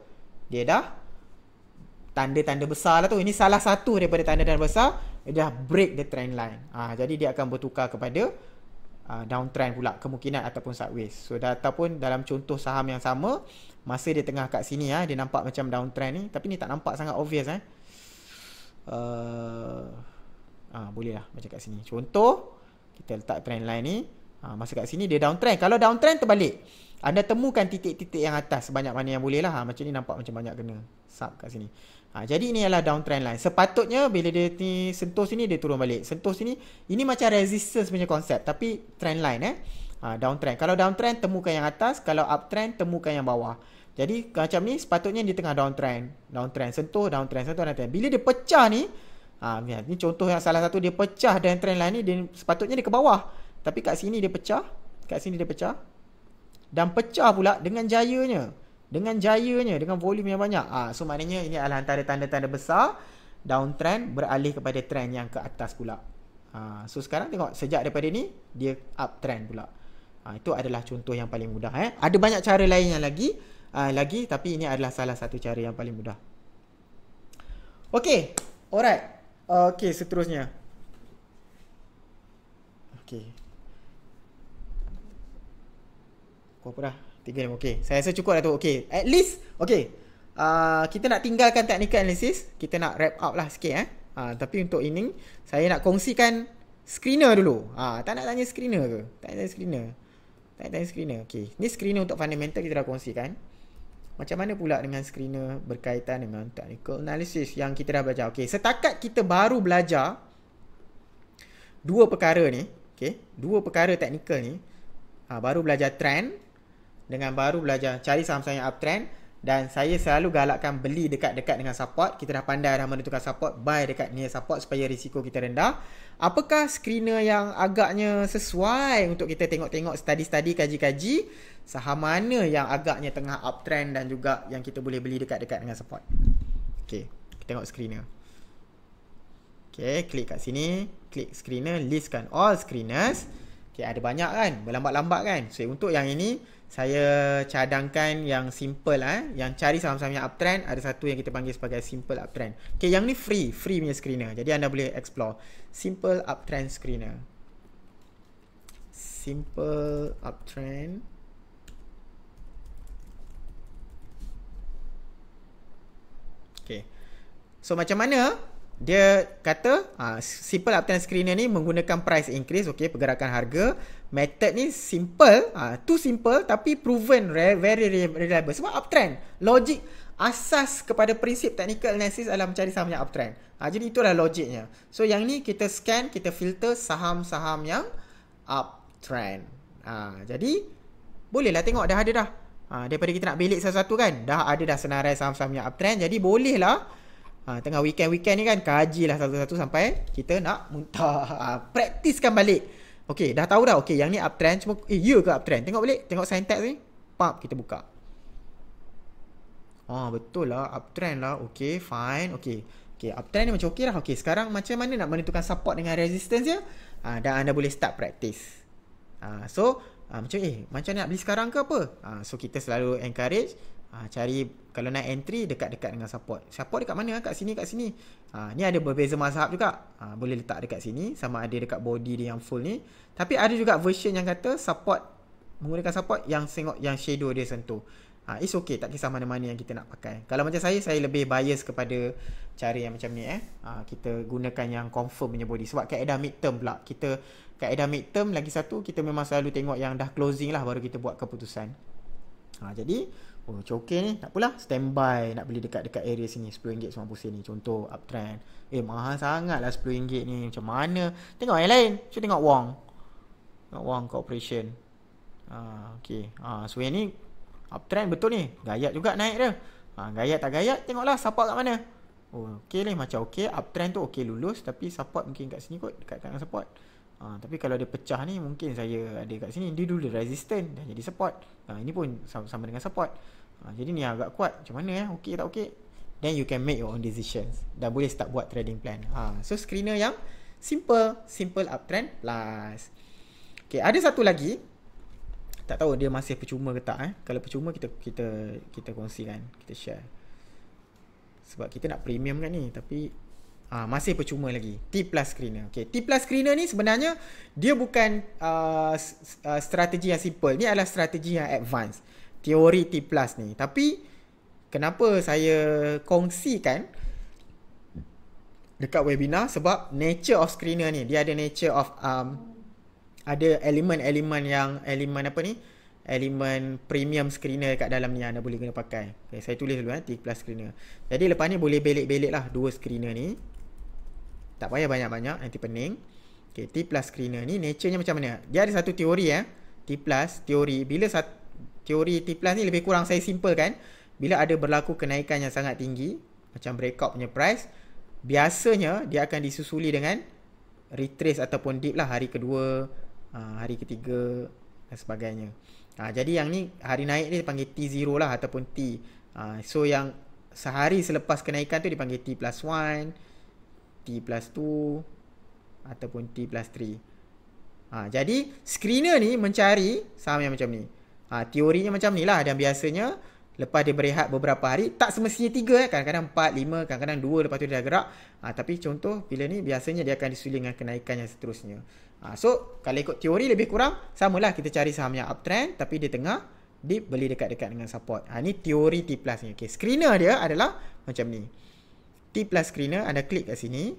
dia dah tanda-tanda besar lah tu. Ini salah satu daripada tanda-tanda besar dia dah break the trend line. Ha, jadi dia akan bertukar kepada uh, downtrend pula kemungkinan ataupun sideways. So dah ataupun dalam contoh saham yang sama masa dia tengah kat sini ah ha, dia nampak macam downtrend ni tapi ni tak nampak sangat obvious eh. Uh, ah ha, boleh lah macam kat sini. Contoh kita letak trend line ni ha, masa kat sini dia downtrend. Kalau downtrend terbalik. Anda temukan titik-titik yang atas sebanyak mana yang boleh lah. Ha, macam ni nampak macam banyak kena sub kat sini. Ha, jadi ini adalah downtrend line. Sepatutnya bila dia ni sentuh sini dia turun balik. Sentuh sini ini macam resistance punya konsep tapi trend line eh. Ha, downtrend. Kalau downtrend temukan yang atas, kalau uptrend temukan yang bawah. Jadi macam ni sepatutnya di tengah downtrend. Downtrend sentuh, downtrend sentuh, downtrend. Bila dia pecah ni, ha, ni contoh yang salah satu dia pecah dan trend line ni dia sepatutnya dia ke bawah. Tapi kat sini dia pecah, kat sini dia pecah. Dan pecah pula dengan jayanya dengan jayanya dengan volume yang banyak. Ah so maknanya ini adalah antara tanda-tanda besar downtrend beralih kepada trend yang ke atas pula. Ah so sekarang tengok sejak daripada ni dia uptrend pula. Ah itu adalah contoh yang paling mudah eh. Ada banyak cara lain yang lagi ah, lagi tapi ini adalah salah satu cara yang paling mudah. Okey alright. Okey seterusnya. Okey. Apa dah Tiga lima. Okay. Saya rasa cukup lah tu. Okay. At least. Okay. Uh, kita nak tinggalkan technical analysis. Kita nak wrap up lah sikit eh. Uh, tapi untuk ini. Saya nak kongsikan screener dulu. Uh, tak nak tanya screener ke? Tak nak tanya screener. Tak nak tanya screener. Okay. Ni screener untuk fundamental kita dah kongsikan. Macam mana pula dengan screener berkaitan dengan technical analysis yang kita dah belajar. Okay. Setakat kita baru belajar. Dua perkara ni. Okay. Dua perkara technical ni. Uh, baru belajar trend dengan baru belajar cari saham-saham yang uptrend dan saya selalu galakkan beli dekat-dekat dengan support. Kita dah pandai dah menentukan support, buy dekat near support supaya risiko kita rendah. Apakah screener yang agaknya sesuai untuk kita tengok-tengok study-study kaji-kaji saham mana yang agaknya tengah uptrend dan juga yang kita boleh beli dekat-dekat dengan support. Okey, kita tengok screener. Okey, klik kat sini, klik screener, listkan all screeners. Okey, ada banyak kan, berlambat-lambat kan. So untuk yang ini saya cadangkan yang simple eh yang cari saham-saham yang uptrend ada satu yang kita panggil sebagai simple uptrend. Okey yang ni free free punya screener. Jadi anda boleh explore. Simple uptrend screener. Simple uptrend. Okey so macam mana dia kata uh, simple uptrend screener ni menggunakan price increase okey pergerakan harga. Method ni simple uh, too simple tapi proven very reliable. Sebab uptrend logik asas kepada prinsip technical analysis adalah mencari saham yang uptrend. Uh, jadi itulah logiknya so yang ni kita scan kita filter saham-saham yang uptrend. Uh, jadi bolehlah tengok dah ada dah. Uh, daripada kita nak belik satu-satu kan dah ada dah senarai saham-saham yang uptrend jadi bolehlah Ha, tengah weekend-weekend ni kan kajilah satu-satu sampai kita nak muntah. Ha, praktiskan balik. Okey, dah tahu dah. Okey, yang ni uptrend cuma eh ya ke uptrend? Tengok balik, tengok syntax ni. Pap kita buka. Oh, betul lah uptrend lah. Okey, fine. Okey. Okey, uptrend ni macam okey lah. Okey, sekarang macam mana nak menentukan support dengan resistance dia? Ha, dan anda boleh start practice. Ha, so, ha, macam eh, macam nak beli sekarang ke apa? Ha, so, kita selalu encourage Ha, cari kalau nak entry dekat-dekat dengan support. Support dekat mana? Kat sini, kat sini. Ha, ni ada berbeza mazhab juga. Ha, boleh letak dekat sini. Sama ada dekat body dia yang full ni. Tapi ada juga version yang kata support. Menggunakan support yang sengok yang shadow dia sentuh. Ha, it's okay. Tak kisah mana-mana yang kita nak pakai. Kalau macam saya, saya lebih bias kepada cara yang macam ni. Eh. Ha, kita gunakan yang confirm punya body. Sebab kaedah midterm pula. Kita kaedah midterm lagi satu. Kita memang selalu tengok yang dah closing lah. Baru kita buat keputusan. Ha, jadi Oh, cokey ni. Tak apalah. Standby nak beli dekat-dekat area sini. RM10.90 ni. Contoh uptrend. Eh, mahal sangat lah RM10 ni. Macam mana? Tengok yang lain. Cuba tengok Wong. Tengok Wong Corporation. Ha, okay. Ha, so, yang ni uptrend betul ni. Gayat juga naik dia. Ha, gayat tak gayat. Tengoklah support kat mana. Oh, okay ni. Macam okay. Uptrend tu okay lulus. Tapi support mungkin kat sini kot. Dekat dengan support. Ha, tapi kalau dia pecah ni mungkin saya ada kat sini dia dulu resistant dan jadi support. Ha, ini pun sama, sama dengan support. Ha, jadi ni agak kuat. Macam mana ya? Okey tak okey? Then you can make your own decisions. Dan boleh start buat trading plan. Ha, so screener yang simple, simple uptrend plus. Okay, ada satu lagi. Tak tahu dia masih percuma ke tak eh. Kalau percuma kita kita kita kongsikan, kita share. Sebab kita nak premium kan ni tapi Uh, masih percuma lagi. T plus screener okay. T plus screener ni sebenarnya Dia bukan uh, uh, Strategi yang simple. Ni adalah strategi yang advance. Teori T plus ni. Tapi Kenapa saya Kongsikan Dekat webinar? Sebab nature of screener ni Dia ada nature of um, Ada elemen-elemen yang Elemen apa ni? Elemen premium screener kat dalam ni Anda boleh guna pakai. Okay, Saya tulis dulu eh, T plus screener. Jadi lepas ni boleh belik-belik lah Dua screener ni tak payah banyak-banyak nanti pening. Okay, T plus screener ni nature-nya macam mana? Dia ada satu teori ya. Eh? T plus teori bila sat, teori T plus ni lebih kurang saya simple kan. Bila ada berlaku kenaikan yang sangat tinggi macam breakout punya price, biasanya dia akan disusuli dengan retrace ataupun dip lah hari kedua, ah, hari ketiga dan sebagainya. Ha, jadi yang ni hari naik ni dipanggil T0 lah ataupun T. Ha, so yang sehari selepas kenaikan tu dipanggil T plus 1, T plus 2 ataupun T plus 3. Ha, jadi screener ni mencari saham yang macam ni. Ha, teorinya macam ni lah dan biasanya lepas dia berehat beberapa hari tak semestinya 3 eh kadang-kadang 4 5 kadang-kadang 2 lepas tu dia dah gerak. Ha, tapi contoh bila ni biasanya dia akan disuling dengan kenaikan yang seterusnya. Ha, so kalau ikut teori lebih kurang samalah kita cari saham yang uptrend tapi dia tengah dip beli dekat-dekat dengan support. Ha, ni teori T plus ni. Okay. Screener dia adalah macam ni. T plus screener anda klik kat sini.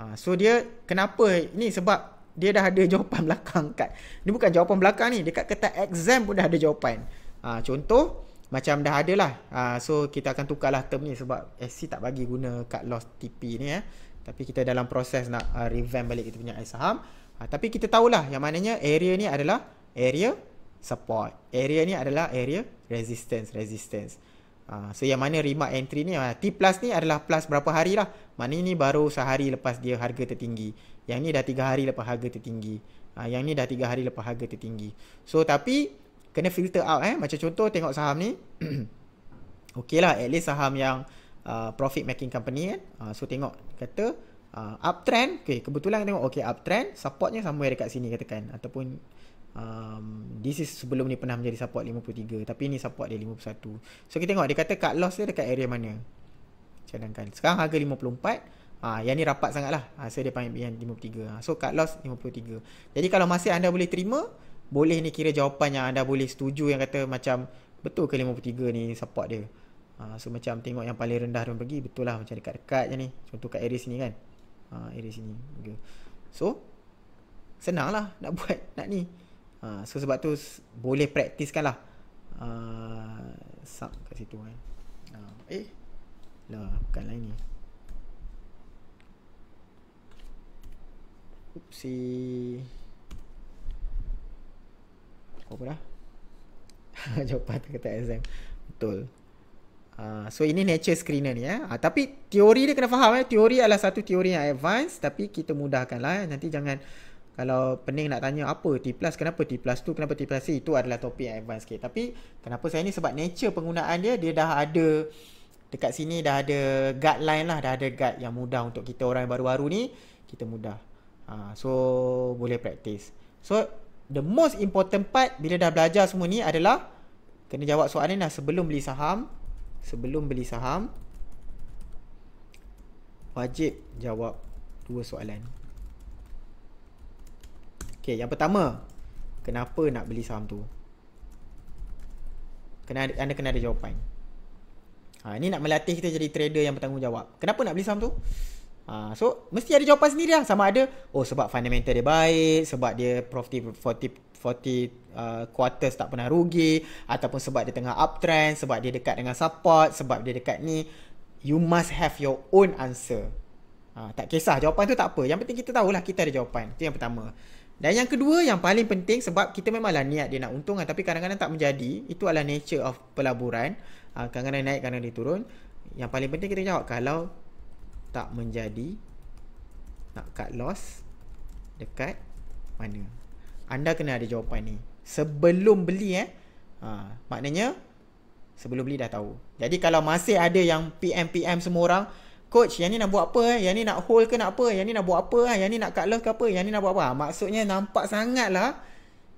Ha, so dia kenapa ni sebab dia dah ada jawapan belakang kat. Ni bukan jawapan belakang ni, dekat ketat exam pun dah ada jawapan. Ha, contoh macam dah ada lah. Ha, so kita akan tukarlah term ni sebab SC tak bagi guna cut loss TP ni eh. Tapi kita dalam proses nak uh, revamp balik kita punya saham. Ha, tapi kita tahulah yang maknanya area ni adalah area support. Area ni adalah area resistance, resistance. Ha, so yang mana remark entry ni ha, T plus ni adalah plus berapa hari lah. Mana ni baru sehari lepas dia harga tertinggi. Yang ni dah 3 hari lepas harga tertinggi. Ha, Yang ni dah 3 hari lepas harga tertinggi. So tapi Kena filter out eh. Macam contoh tengok saham ni Okay lah at least saham yang uh, Profit making company kan. Uh, So tengok kata uh, Uptrend. Okay kebetulan tengok okay uptrend. Supportnya somewhere dekat sini katakan. Ataupun um, this is sebelum ni pernah menjadi support 53 tapi ni support dia 51 so kita tengok dia kata cut loss dia dekat area mana? Cadangkan. Sekarang harga 54 ha, yang ni rapat sangat lah ha, so dia panggil yang 53 ha, so cut loss 53 jadi kalau masih anda boleh terima boleh ni kira jawapan yang anda boleh setuju yang kata macam betul ke 53 ni support dia? Ha, so macam tengok yang paling rendah dia pergi betul lah macam dekat-dekat je ni. Contoh kat area sini kan? Ha, area sini. Okay. so senang lah nak buat nak ni Ha, so sebab tu boleh praktiskan lah. Uh, sub kat situ kan. Uh, eh. Lah, bukan lain ni. Upsi. Apa dah? Jawapan kata exam. Betul. Uh, so ini nature screener ni eh. Uh, tapi teori dia kena faham eh. Teori adalah satu teori yang advance tapi kita mudahkan lah eh. Nanti jangan kalau pening nak tanya apa T plus kenapa T plus tu kenapa T plus C itu adalah topik yang advance sikit. Tapi kenapa saya ni sebab nature penggunaan dia dia dah ada dekat sini dah ada guideline lah dah ada guide yang mudah untuk kita orang yang baru-baru ni kita mudah. Uh, so boleh practice. So the most important part bila dah belajar semua ni adalah kena jawab soalan ni lah sebelum beli saham sebelum beli saham wajib jawab dua soalan. Okey, yang pertama, kenapa nak beli saham tu? Kena anda kena ada jawapan. Ha, ini nak melatih kita jadi trader yang bertanggungjawab. Kenapa nak beli saham tu? Ha, so, mesti ada jawapan sendiri lah. Sama ada, oh sebab fundamental dia baik, sebab dia profit 40, 40 uh, quarters tak pernah rugi ataupun sebab dia tengah uptrend sebab dia dekat dengan support sebab dia dekat ni you must have your own answer uh, tak kisah jawapan tu tak apa yang penting kita tahulah kita ada jawapan itu yang pertama dan yang kedua yang paling penting sebab kita memanglah niat dia nak untung tapi kadang-kadang tak menjadi itu adalah nature of pelaburan uh, kadang-kadang naik kadang-kadang dia turun yang paling penting kita jawab kalau tak menjadi nak cut loss dekat mana anda kena ada jawapan ni sebelum beli eh. Ha, maknanya sebelum beli dah tahu. Jadi kalau masih ada yang PM PM semua orang, coach yang ni nak buat apa eh? Yang ni nak hold ke nak apa? Yang ni nak buat apa eh? Yang ni nak cut loss ke apa? Yang ni nak buat apa? Ha, maksudnya nampak sangat lah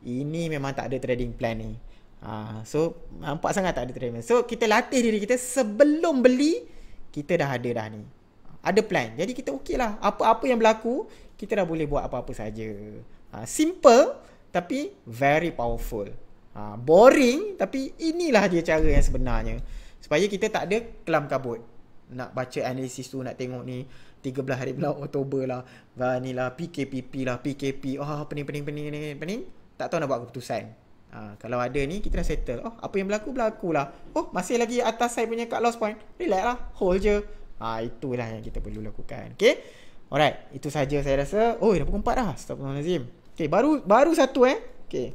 ini memang tak ada trading plan ni. Ha, so nampak sangat tak ada trading plan. So kita latih diri kita sebelum beli kita dah ada dah ni. Ada plan. Jadi kita okey lah. Apa-apa yang berlaku, kita dah boleh buat apa-apa saja. Ha, simple tapi very powerful. Ha, boring tapi inilah dia cara yang sebenarnya. Supaya kita tak ada kelam kabut. Nak baca analisis tu, nak tengok ni 13 hari bulan Oktober lah. Wah ni lah PKPP lah, PKP. Oh pening, pening, pening, pening, pening. Tak tahu nak buat keputusan. Ha, kalau ada ni kita dah settle. Oh apa yang berlaku, berlaku lah. Oh masih lagi atas saya punya cut loss point. Relax lah, hold je. Ha, itulah yang kita perlu lakukan. Okay. Alright, itu saja saya rasa. Oh, dah pukul 4 dah. Astagfirullahaladzim. Okay, baru baru satu eh. Okay.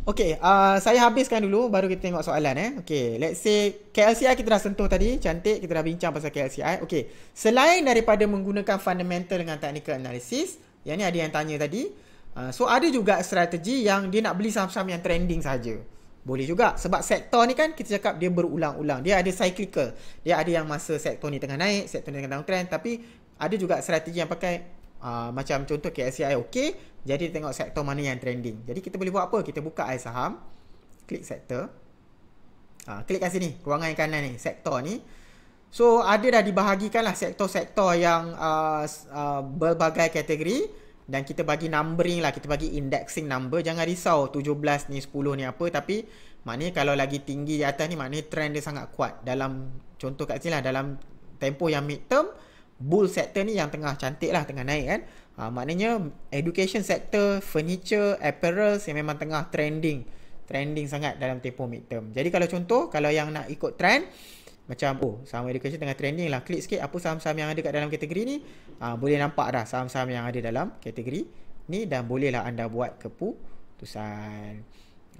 Okay, uh, saya habiskan dulu baru kita tengok soalan eh. Okay, let's say KLCI kita dah sentuh tadi. Cantik, kita dah bincang pasal KLCI. Okay, selain daripada menggunakan fundamental dengan technical analysis, yang ni ada yang tanya tadi. Uh, so, ada juga strategi yang dia nak beli saham-saham yang trending saja. Boleh juga. Sebab sektor ni kan kita cakap dia berulang-ulang. Dia ada cyclical. Dia ada yang masa sektor ni tengah naik, sektor ni tengah downtrend. Tapi ada juga strategi yang pakai Uh, macam contoh KSCI okey, jadi tengok sektor mana yang trending. Jadi kita boleh buat apa? Kita buka air saham, klik sektor. Uh, klik kat sini, ruangan yang kanan ni, sektor ni. So ada dah dibahagikan lah sektor-sektor yang uh, uh, berbagai kategori dan kita bagi numbering lah, kita bagi indexing number. Jangan risau 17 ni, 10 ni apa tapi maknanya kalau lagi tinggi di atas ni maknanya trend dia sangat kuat dalam contoh kat sini lah dalam tempoh yang mid term bull sector ni yang tengah cantik lah tengah naik kan ha, maknanya education sector furniture apparel yang memang tengah trending. Trending sangat dalam tempoh midterm. Jadi kalau contoh kalau yang nak ikut trend macam oh saham education tengah trending lah. Klik sikit apa saham-saham yang ada kat dalam kategori ni? Ha, boleh nampak dah saham-saham yang ada dalam kategori ni dan bolehlah anda buat keputusan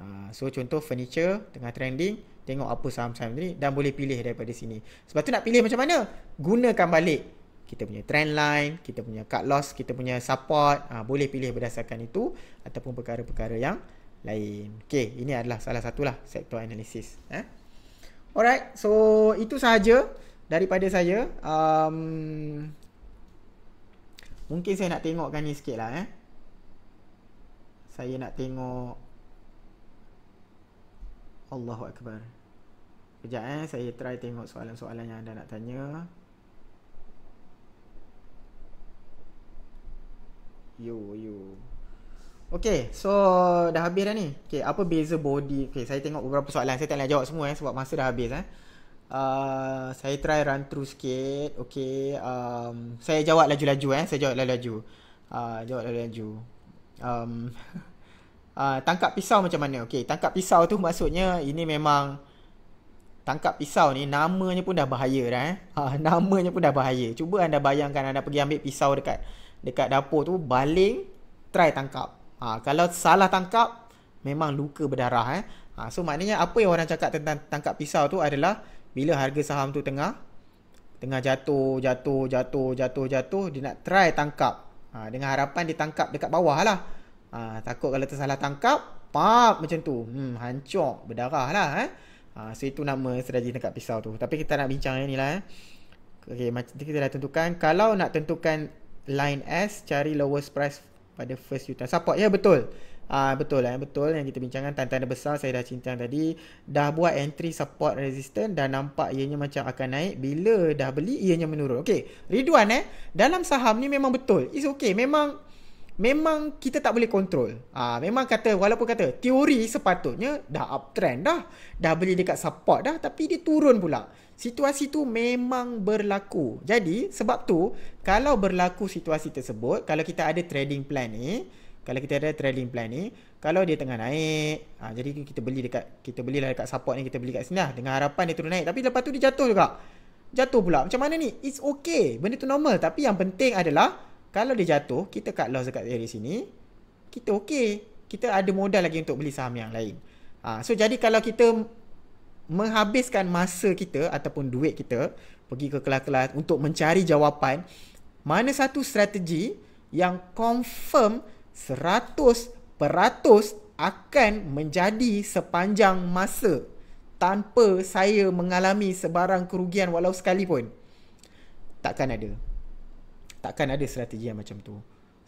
ha, so contoh furniture tengah trending tengok apa saham-saham ni dan boleh pilih daripada sini. Sebab tu nak pilih macam mana? Gunakan balik kita punya trend line, kita punya cut loss, kita punya support, ha, boleh pilih berdasarkan itu ataupun perkara-perkara yang lain. Okay, ini adalah salah satulah sektor analisis. Eh? Alright, so itu sahaja daripada saya. Um, mungkin saya nak tengokkan ni sikit lah. Eh? Saya nak tengok Allahu Akbar. Sekejap eh, saya try tengok soalan-soalan yang anda nak tanya. Yo yo. Okay, so dah habis dah ni. Okay, apa beza body? Okay, saya tengok beberapa soalan. Saya tak nak jawab semua eh, sebab masa dah habis eh. Uh, saya try run through sikit. Okay, um, saya jawab laju-laju eh. Saya jawab laju-laju. Uh, jawab laju-laju. Um, uh, tangkap pisau macam mana? Okay, tangkap pisau tu maksudnya ini memang tangkap pisau ni namanya pun dah bahaya dah eh. Uh, namanya pun dah bahaya. Cuba anda bayangkan anda pergi ambil pisau dekat dekat dapur tu baling try tangkap. Ha, kalau salah tangkap memang luka berdarah eh. Ha, so maknanya apa yang orang cakap tentang tangkap pisau tu adalah bila harga saham tu tengah tengah jatuh, jatuh, jatuh, jatuh, jatuh, dia nak try tangkap. Ha, dengan harapan dia tangkap dekat bawah lah. Ha, takut kalau tersalah tangkap, pap macam tu. Hmm, hancur, berdarah lah. Eh. Ha, so itu nama strategi tangkap pisau tu. Tapi kita nak bincang yang ni lah. Eh. Okay, kita dah tentukan. Kalau nak tentukan line S, cari lowest price pada first U-turn. Support, ya betul. Ah betul lah, betul yang kita bincangkan tanda-tanda besar saya dah cincang tadi. Dah buat entry support resistance dan nampak ianya macam akan naik bila dah beli ianya menurun. Okey, Ridwan eh, dalam saham ni memang betul. It's okay. Memang memang kita tak boleh kontrol. Ah memang kata walaupun kata teori sepatutnya dah uptrend dah. Dah beli dekat support dah tapi dia turun pula. Situasi tu memang berlaku. Jadi sebab tu kalau berlaku situasi tersebut, kalau kita ada trading plan ni, kalau kita ada trading plan ni kalau dia tengah naik ha, jadi kita beli dekat kita belilah dekat support ni kita beli kat sini lah. Dengan harapan dia turun naik. Tapi lepas tu dia jatuh juga. Jatuh pula. Macam mana ni? It's okay. Benda tu normal. Tapi yang penting adalah kalau dia jatuh kita cut loss dekat area sini kita okay. Kita ada modal lagi untuk beli saham yang lain. Ha, so jadi kalau kita menghabiskan masa kita ataupun duit kita pergi ke kelas-kelas untuk mencari jawapan mana satu strategi yang confirm 100% akan menjadi sepanjang masa tanpa saya mengalami sebarang kerugian walau sekalipun. Takkan ada. Takkan ada strategi yang macam tu.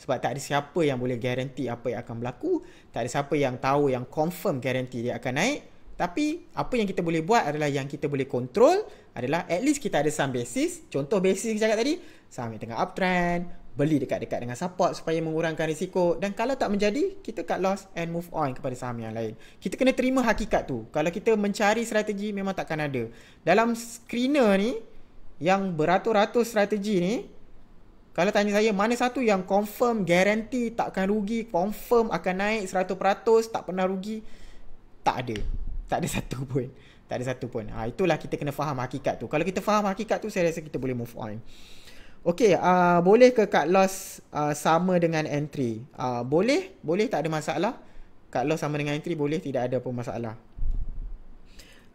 Sebab tak ada siapa yang boleh garanti apa yang akan berlaku. Tak ada siapa yang tahu yang confirm garanti dia akan naik. Tapi apa yang kita boleh buat adalah yang kita boleh kontrol adalah at least kita ada some basis. Contoh basis yang cakap tadi. Saham yang tengah uptrend beli dekat-dekat dengan support supaya mengurangkan risiko. Dan kalau tak menjadi kita cut loss and move on kepada saham yang lain. Kita kena terima hakikat tu. Kalau kita mencari strategi memang takkan ada. Dalam screener ni yang beratus-ratus strategi ni kalau tanya saya mana satu yang confirm guarantee takkan rugi confirm akan naik 100% tak pernah rugi? Tak ada tak ada satu pun tak ada satu pun ha, itulah kita kena faham hakikat tu kalau kita faham hakikat tu saya rasa kita boleh move on Okey, uh, boleh ke cut loss uh, sama dengan entry? Uh, boleh, boleh tak ada masalah. Cut loss sama dengan entry boleh, tidak ada pun masalah.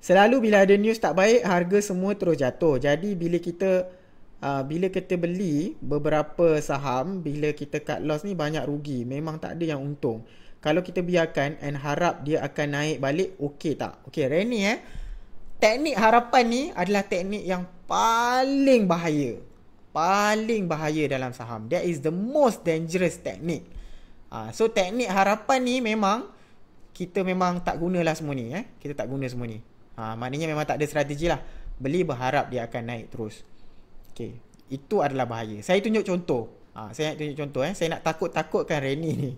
Selalu bila ada news tak baik, harga semua terus jatuh. Jadi bila kita uh, bila kita beli beberapa saham, bila kita cut loss ni banyak rugi. Memang tak ada yang untung. Kalau kita biarkan and harap dia akan naik balik, okey tak? Okey, Reni eh. Teknik harapan ni adalah teknik yang paling bahaya paling bahaya dalam saham. That is the most dangerous technique. Ha, so teknik harapan ni memang kita memang tak gunalah semua ni. Eh? Kita tak guna semua ni. Ha, maknanya memang tak ada strategi lah. Beli berharap dia akan naik terus. Okay. Itu adalah bahaya. Saya tunjuk contoh. Ha, saya nak tunjuk contoh. Eh? Saya nak takut-takutkan Reni ni.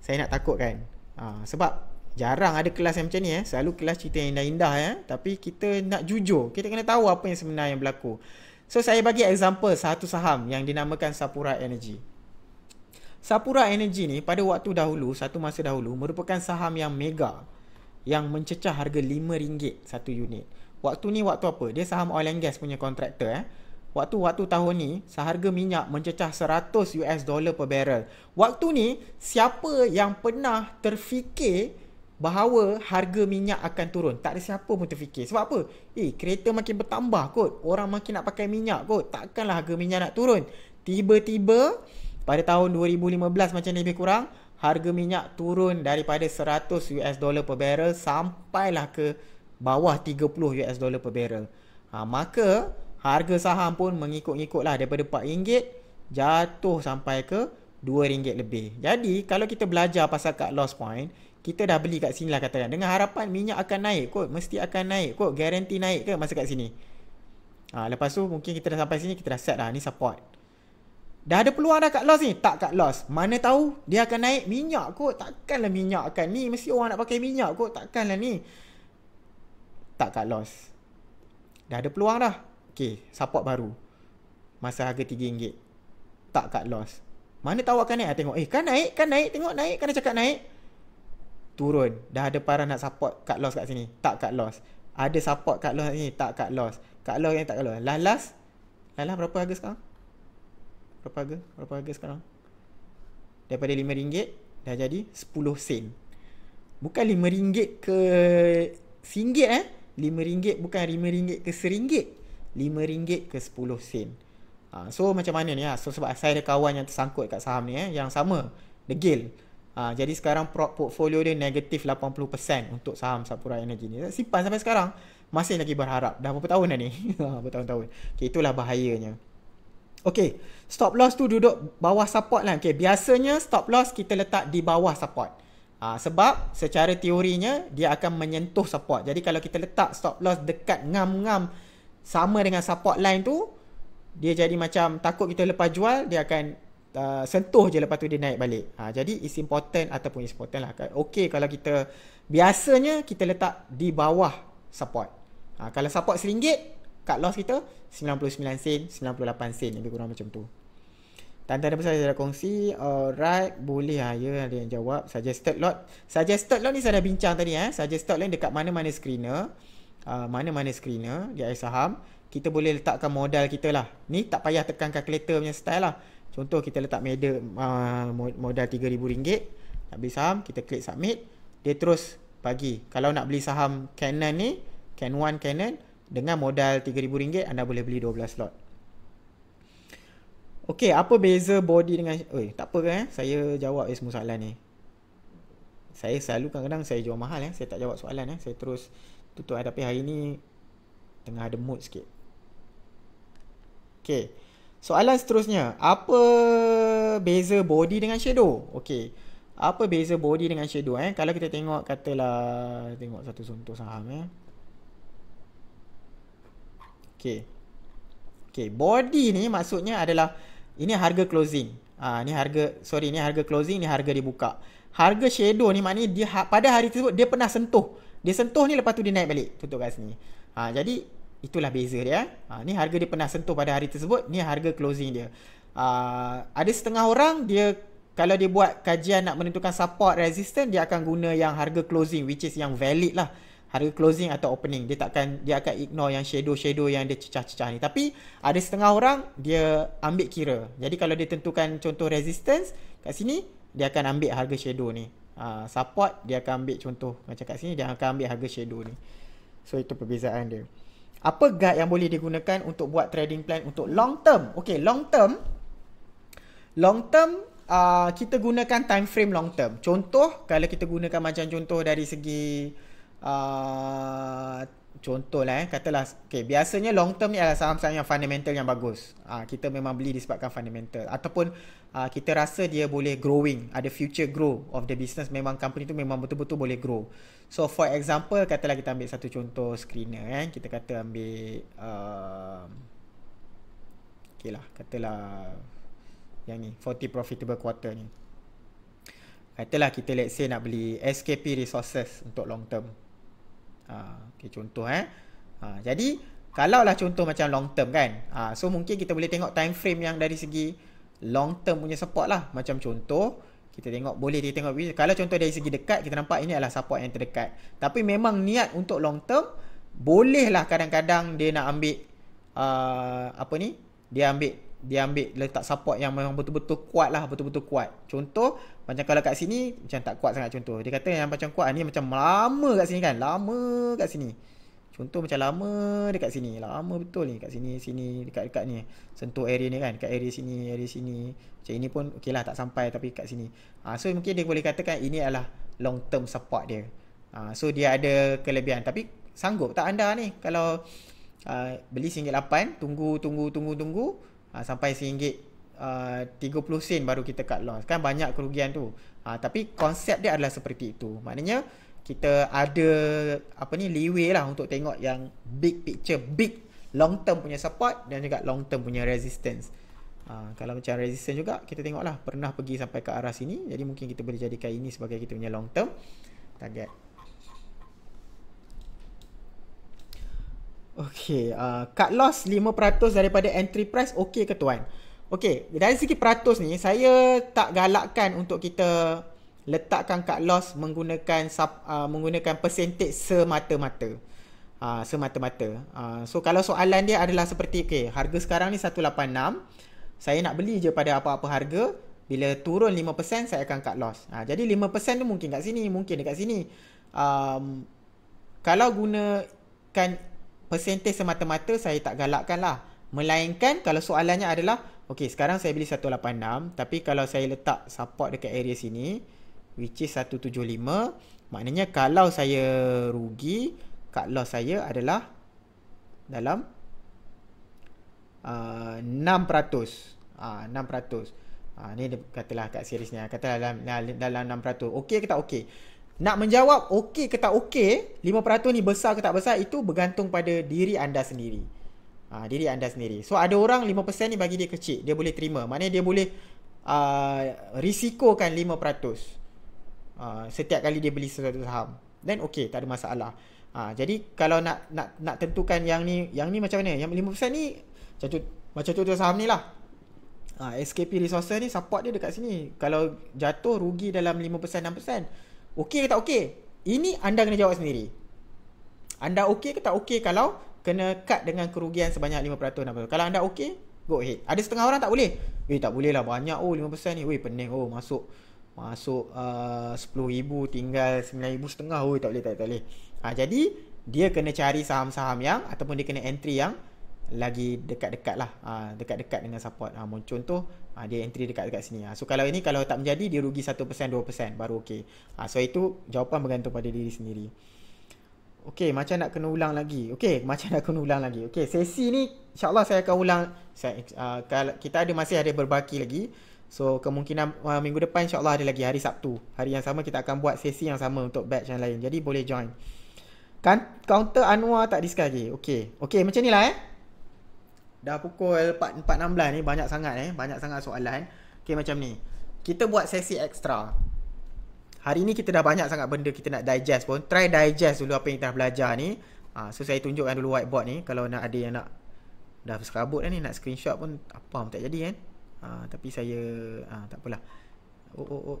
Saya nak takutkan. Ha, sebab jarang ada kelas yang macam ni. Eh? Selalu kelas cerita yang indah-indah. Eh? Tapi kita nak jujur. Kita kena tahu apa yang sebenarnya yang berlaku. So saya bagi example satu saham yang dinamakan Sapura Energy. Sapura Energy ni pada waktu dahulu, satu masa dahulu merupakan saham yang mega yang mencecah harga RM5 satu unit. Waktu ni waktu apa? Dia saham oil and gas punya kontraktor eh. Waktu-waktu tahun ni seharga minyak mencecah 100 US dollar per barrel. Waktu ni siapa yang pernah terfikir bahawa harga minyak akan turun. Tak ada siapa pun terfikir. Sebab apa? Eh, kereta makin bertambah kot. Orang makin nak pakai minyak kot. Takkanlah harga minyak nak turun. Tiba-tiba, pada tahun 2015 macam lebih kurang, harga minyak turun daripada 100 US dollar per barrel sampailah ke bawah 30 US dollar per barrel. Ha, maka, harga saham pun mengikut-ngikut lah daripada RM4 jatuh sampai ke RM2 lebih. Jadi, kalau kita belajar pasal cut loss point, kita dah beli kat sini lah katakan dengan harapan minyak akan naik kot mesti akan naik kot garanti naik ke masa kat sini? Ha, lepas tu mungkin kita dah sampai sini kita dah set lah ni support. Dah ada peluang dah kat loss ni? Tak kat loss. Mana tahu dia akan naik minyak kot. Takkanlah minyak akan ni. Mesti orang nak pakai minyak kot. Takkanlah ni. Tak kat loss. Dah ada peluang dah ok support baru. Masa harga RM3 tak kat loss. Mana tahu akan naik? Tengok. Eh kan naik kan naik. Tengok naik. Kan cakap naik? Turun. Dah ada para nak support cut loss kat sini? Tak cut loss. Ada support cut loss kat sini? Tak cut loss. Cut loss yang tak cut loss. Lalas lalas berapa harga sekarang? Berapa harga? Berapa harga sekarang? Daripada RM5 dah jadi 10 sen Bukan RM5 ke RM1 eh. RM5 bukan RM5 ke RM1. RM5 ke 10 sen. Ha, so macam mana ni ha? So sebab saya ada kawan yang tersangkut kat saham ni eh. Yang sama. Degil. Ha, jadi sekarang portfolio dia negatif 80% untuk saham Sapura Energy ni. Simpan sampai sekarang. Masih lagi berharap. Dah berapa tahun dah ni? Bertahun-tahun. Okay, itulah bahayanya. Okay. Stop loss tu duduk bawah support lah. Okay. Biasanya stop loss kita letak di bawah support. Ha, sebab secara teorinya dia akan menyentuh support. Jadi kalau kita letak stop loss dekat ngam-ngam sama dengan support line tu. Dia jadi macam takut kita lepas jual. Dia akan uh, sentuh je lepas tu dia naik balik. Ha, jadi it's important ataupun it's important lah. Okay kalau kita biasanya kita letak di bawah support. Ha, kalau support RM1, cut loss kita 99 sen, 98 sen. Lebih kurang macam tu. Tanda ada saya dah kongsi. Alright, boleh lah. Ya, ada yang jawab. Suggested lot. Suggested lot ni saya dah bincang tadi. Eh. Suggested lot dekat mana-mana screener. Uh, mana-mana screener di air saham. Kita boleh letakkan modal kita lah. Ni tak payah tekan calculator punya style lah. Contoh kita letak medal uh, modal RM3,000 nak beli saham, kita klik submit, dia terus bagi. Kalau nak beli saham Canon ni, Can 1 Canon dengan modal RM3,000 anda boleh beli 12 slot. Okey, apa beza body dengan Oi, tak apa kan eh? Saya jawab eh, semua soalan ni. Saya selalu kadang-kadang saya jual mahal eh. Saya tak jawab soalan eh. Saya terus tutup eh. tapi hari ni tengah ada mood sikit. Okey. Soalan seterusnya, apa beza body dengan shadow? Okey. Apa beza body dengan shadow eh? Kalau kita tengok katalah tengok satu contoh saham eh. Okey. Okey, body ni maksudnya adalah ini harga closing. Ah, ha, ni harga sorry ni harga closing, ni harga dibuka. Harga shadow ni maknanya dia ha, pada hari tersebut dia pernah sentuh. Dia sentuh ni lepas tu dia naik balik. Tutup kat sini. Ha, jadi Itulah beza dia. Ha, ni harga dia pernah sentuh pada hari tersebut. Ni harga closing dia. Ha, ada setengah orang dia kalau dia buat kajian nak menentukan support resistance dia akan guna yang harga closing which is yang valid lah. Harga closing atau opening. Dia takkan dia akan ignore yang shadow-shadow yang dia cecah-cecah ni. Tapi ada setengah orang dia ambil kira. Jadi kalau dia tentukan contoh resistance kat sini dia akan ambil harga shadow ni. Ha, support dia akan ambil contoh macam kat sini dia akan ambil harga shadow ni. So itu perbezaan dia. Apa guide yang boleh digunakan untuk buat trading plan untuk long term? Okay, long term. Long term, uh, kita gunakan time frame long term. Contoh, kalau kita gunakan macam contoh dari segi... Uh, contoh lah eh, katalah. Okay, biasanya long term ni adalah saham-saham yang fundamental yang bagus. Uh, kita memang beli disebabkan fundamental. Ataupun uh, kita rasa dia boleh growing. Ada future grow of the business. Memang company tu memang betul-betul boleh grow. So for example katalah kita ambil satu contoh screener kan kita kata ambil uh, Okay lah katalah yang ni 40 profitable quarter ni Katalah kita let's say nak beli SKP resources untuk long term uh, Okay contoh eh. Uh, Jadi kalau lah contoh macam long term kan? Uh, So mungkin kita boleh tengok time frame yang dari segi long term punya support lah. Macam contoh kita tengok boleh dia tengok kalau contoh dari segi dekat kita nampak ini adalah support yang terdekat. Tapi memang niat untuk long term bolehlah kadang-kadang dia nak ambil uh, apa ni? Dia ambil dia ambil letak support yang memang betul-betul kuat lah betul-betul kuat. Contoh macam kalau kat sini macam tak kuat sangat contoh dia kata yang macam kuat ni macam lama kat sini kan lama kat sini Contoh macam lama dekat sini. Lama betul ni kat sini sini dekat-dekat ni. Sentuh area ni kan. Dekat area sini, area sini. Macam ini pun okey lah tak sampai tapi kat sini. Ha, so mungkin dia boleh katakan ini adalah long term support dia. Ha, so dia ada kelebihan tapi sanggup tak anda ni kalau uh, beli RM1.8 tunggu tunggu tunggu tunggu uh, sampai RM1 uh, 30 sen baru kita cut loss. Kan banyak kerugian tu. Ha, tapi konsep dia adalah seperti itu. Maknanya kita ada apa ni leeway lah untuk tengok yang big picture big long term punya support dan juga long term punya resistance ha, kalau macam resistance juga kita tengok lah pernah pergi sampai ke arah sini jadi mungkin kita boleh jadikan ini sebagai kita punya long term target Okay, uh, cut loss 5% daripada entry price okay ke tuan? Okay, dari segi peratus ni saya tak galakkan untuk kita letakkan cut loss menggunakan uh, menggunakan percentage semata-mata. Uh, semata-mata. Uh, so kalau soalan dia adalah seperti okay, harga sekarang ni 186. Saya nak beli je pada apa-apa harga Bila turun 5% saya akan cut loss. Ha, jadi 5% tu mungkin kat sini, mungkin dekat sini. Um, kalau gunakan percentage semata-mata saya tak galakkan lah. Melainkan kalau soalannya adalah Okay sekarang saya beli 186 Tapi kalau saya letak support dekat area sini Which is 175 Maknanya kalau saya rugi Cut loss saya adalah Dalam uh, 6% uh, 6% uh, Ni katalah kat series ni Katalah dalam, dalam 6% Okay ke tak okay nak menjawab okey ke tak okey, 5% ni besar ke tak besar itu bergantung pada diri anda sendiri. Ha, diri anda sendiri. So ada orang 5% ni bagi dia kecil, dia boleh terima. Maknanya dia boleh uh, risikokan 5%. Uh, setiap kali dia beli sesuatu saham. Then okey, tak ada masalah. Ha, jadi kalau nak nak nak tentukan yang ni, yang ni macam mana? Yang 5% ni macam macam contoh saham ni lah. Ha, SKP Resources ni support dia dekat sini. Kalau jatuh rugi dalam 5% 6%. Okey ke tak okey? Ini anda kena jawab sendiri. Anda okey ke tak okey kalau kena cut dengan kerugian sebanyak 5% 6%. Kalau anda okey, go ahead. Ada setengah orang tak boleh. Eh tak boleh lah banyak oh 5% ni. Weh pening oh masuk masuk uh, 10,000 tinggal 9,000 setengah oh tak boleh tak, tak boleh. Ha, jadi dia kena cari saham-saham yang ataupun dia kena entry yang lagi dekat-dekat lah ha, dekat-dekat dengan support ha, contoh ha, dia entry dekat-dekat sini ha. so kalau ini kalau tak menjadi dia rugi 1% 2% baru okey ha, so itu jawapan bergantung pada diri sendiri Okey, macam nak kena ulang lagi. Okey, macam nak kena ulang lagi. Okey, sesi ni insyaAllah saya akan ulang. Saya, uh, kalau kita ada masih ada berbaki lagi. So, kemungkinan uh, minggu depan insyaAllah ada lagi hari Sabtu. Hari yang sama kita akan buat sesi yang sama untuk batch yang lain. Jadi, boleh join. Kan, counter Anwar tak discuss lagi. Okey, okey macam ni lah eh. Dah pukul 4, 4.16 ni banyak sangat eh. Banyak sangat soalan. Okay macam ni. Kita buat sesi ekstra. Hari ni kita dah banyak sangat benda kita nak digest pun. Try digest dulu apa yang kita dah belajar ni. Ha, so saya tunjukkan dulu whiteboard ni. Kalau nak ada yang nak dah serabut dah ni nak screenshot pun apa pun tak jadi kan. Ha, tapi saya ha, tak apalah. Oh oh oh.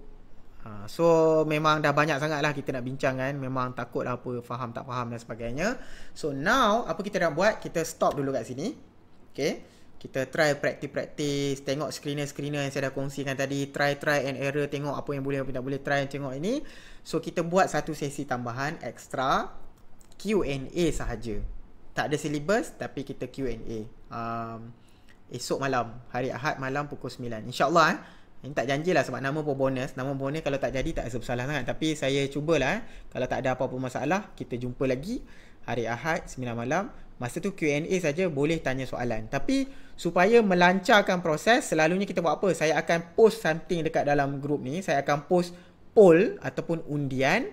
Ha, so memang dah banyak sangat lah kita nak bincang kan Memang takut lah apa Faham tak faham dan sebagainya So now Apa kita nak buat Kita stop dulu kat sini Okay. Kita try practice-practice. Tengok screener-screener yang saya dah kongsikan tadi. Try, try and error. Tengok apa yang boleh, apa tak boleh. Try tengok ini. So, kita buat satu sesi tambahan extra. Q&A sahaja. Tak ada syllabus tapi kita Q&A. Um, esok malam. Hari Ahad malam pukul 9. InsyaAllah eh. Ini tak janjilah sebab nama pun bonus. Nama bonus kalau tak jadi tak rasa bersalah sangat. Tapi saya cubalah eh. Kalau tak ada apa-apa masalah, kita jumpa lagi hari Ahad 9 malam. Masa tu Q&A saja boleh tanya soalan. Tapi supaya melancarkan proses, selalunya kita buat apa? Saya akan post something dekat dalam group ni. Saya akan post poll ataupun undian.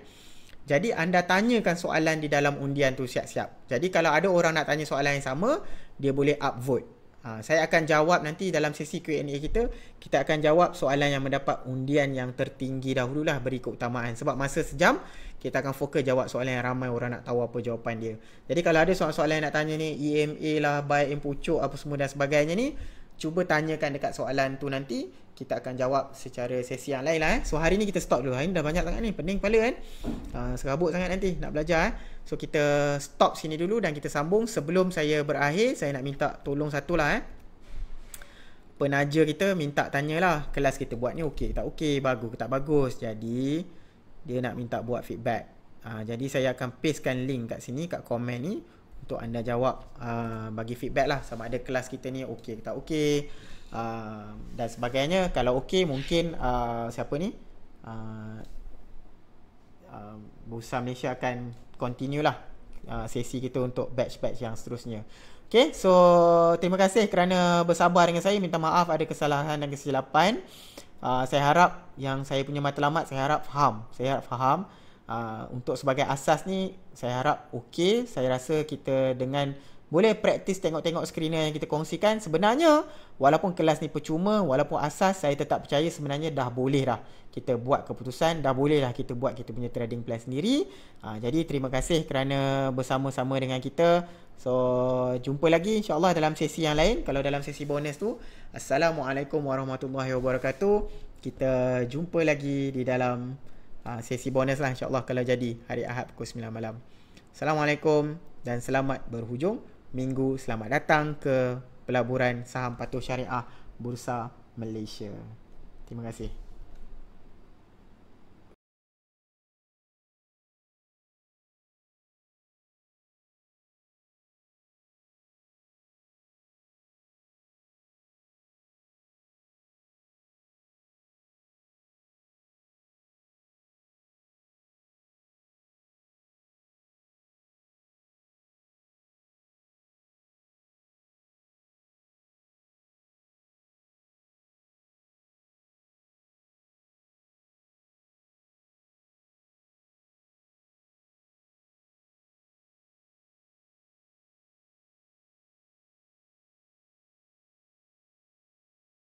Jadi anda tanyakan soalan di dalam undian tu siap-siap. Jadi kalau ada orang nak tanya soalan yang sama, dia boleh upvote. Ha, saya akan jawab nanti dalam sesi Q&A kita Kita akan jawab soalan yang mendapat undian yang tertinggi dahululah beri keutamaan Sebab masa sejam kita akan fokus jawab soalan yang ramai orang nak tahu apa jawapan dia. Jadi kalau ada soalan-soalan yang nak tanya ni EMA lah, buy and pucuk apa semua dan sebagainya ni Cuba tanyakan dekat soalan tu nanti Kita akan jawab secara sesi yang lain lah eh. So hari ni kita stop dulu Hari ni dah banyak sangat ni Pening kepala kan uh, Serabut sangat nanti nak belajar eh. So kita stop sini dulu dan kita sambung sebelum saya berakhir saya nak minta tolong satu lah eh. Penaja kita minta tanyalah kelas kita buat ni okey tak okey bagus ke tak bagus. Jadi dia nak minta buat feedback. Ha, jadi saya akan pastekan link kat sini kat komen ni untuk anda jawab uh, bagi feedback lah sama ada kelas kita ni okey ke tak okey. Uh, dan sebagainya kalau okey mungkin uh, siapa ni uh, uh, Bursa Malaysia akan continue lah uh, sesi kita untuk batch-batch yang seterusnya. Okay, so terima kasih kerana bersabar dengan saya. Minta maaf ada kesalahan dan kesilapan. Uh, saya harap yang saya punya matlamat saya harap faham. Saya harap faham. Uh, untuk sebagai asas ni saya harap okey. Saya rasa kita dengan boleh praktis tengok-tengok screener yang kita kongsikan. Sebenarnya, walaupun kelas ni percuma, walaupun asas, saya tetap percaya sebenarnya dah boleh dah kita buat keputusan. Dah boleh lah kita buat kita punya trading plan sendiri. Ha, jadi, terima kasih kerana bersama-sama dengan kita. So, jumpa lagi insyaAllah dalam sesi yang lain. Kalau dalam sesi bonus tu. Assalamualaikum warahmatullahi wabarakatuh. Kita jumpa lagi di dalam uh, sesi bonus lah insyaAllah kalau jadi hari Ahad pukul 9 malam. Assalamualaikum dan selamat berhujung minggu selamat datang ke pelaburan saham patuh syariah Bursa Malaysia. Terima kasih.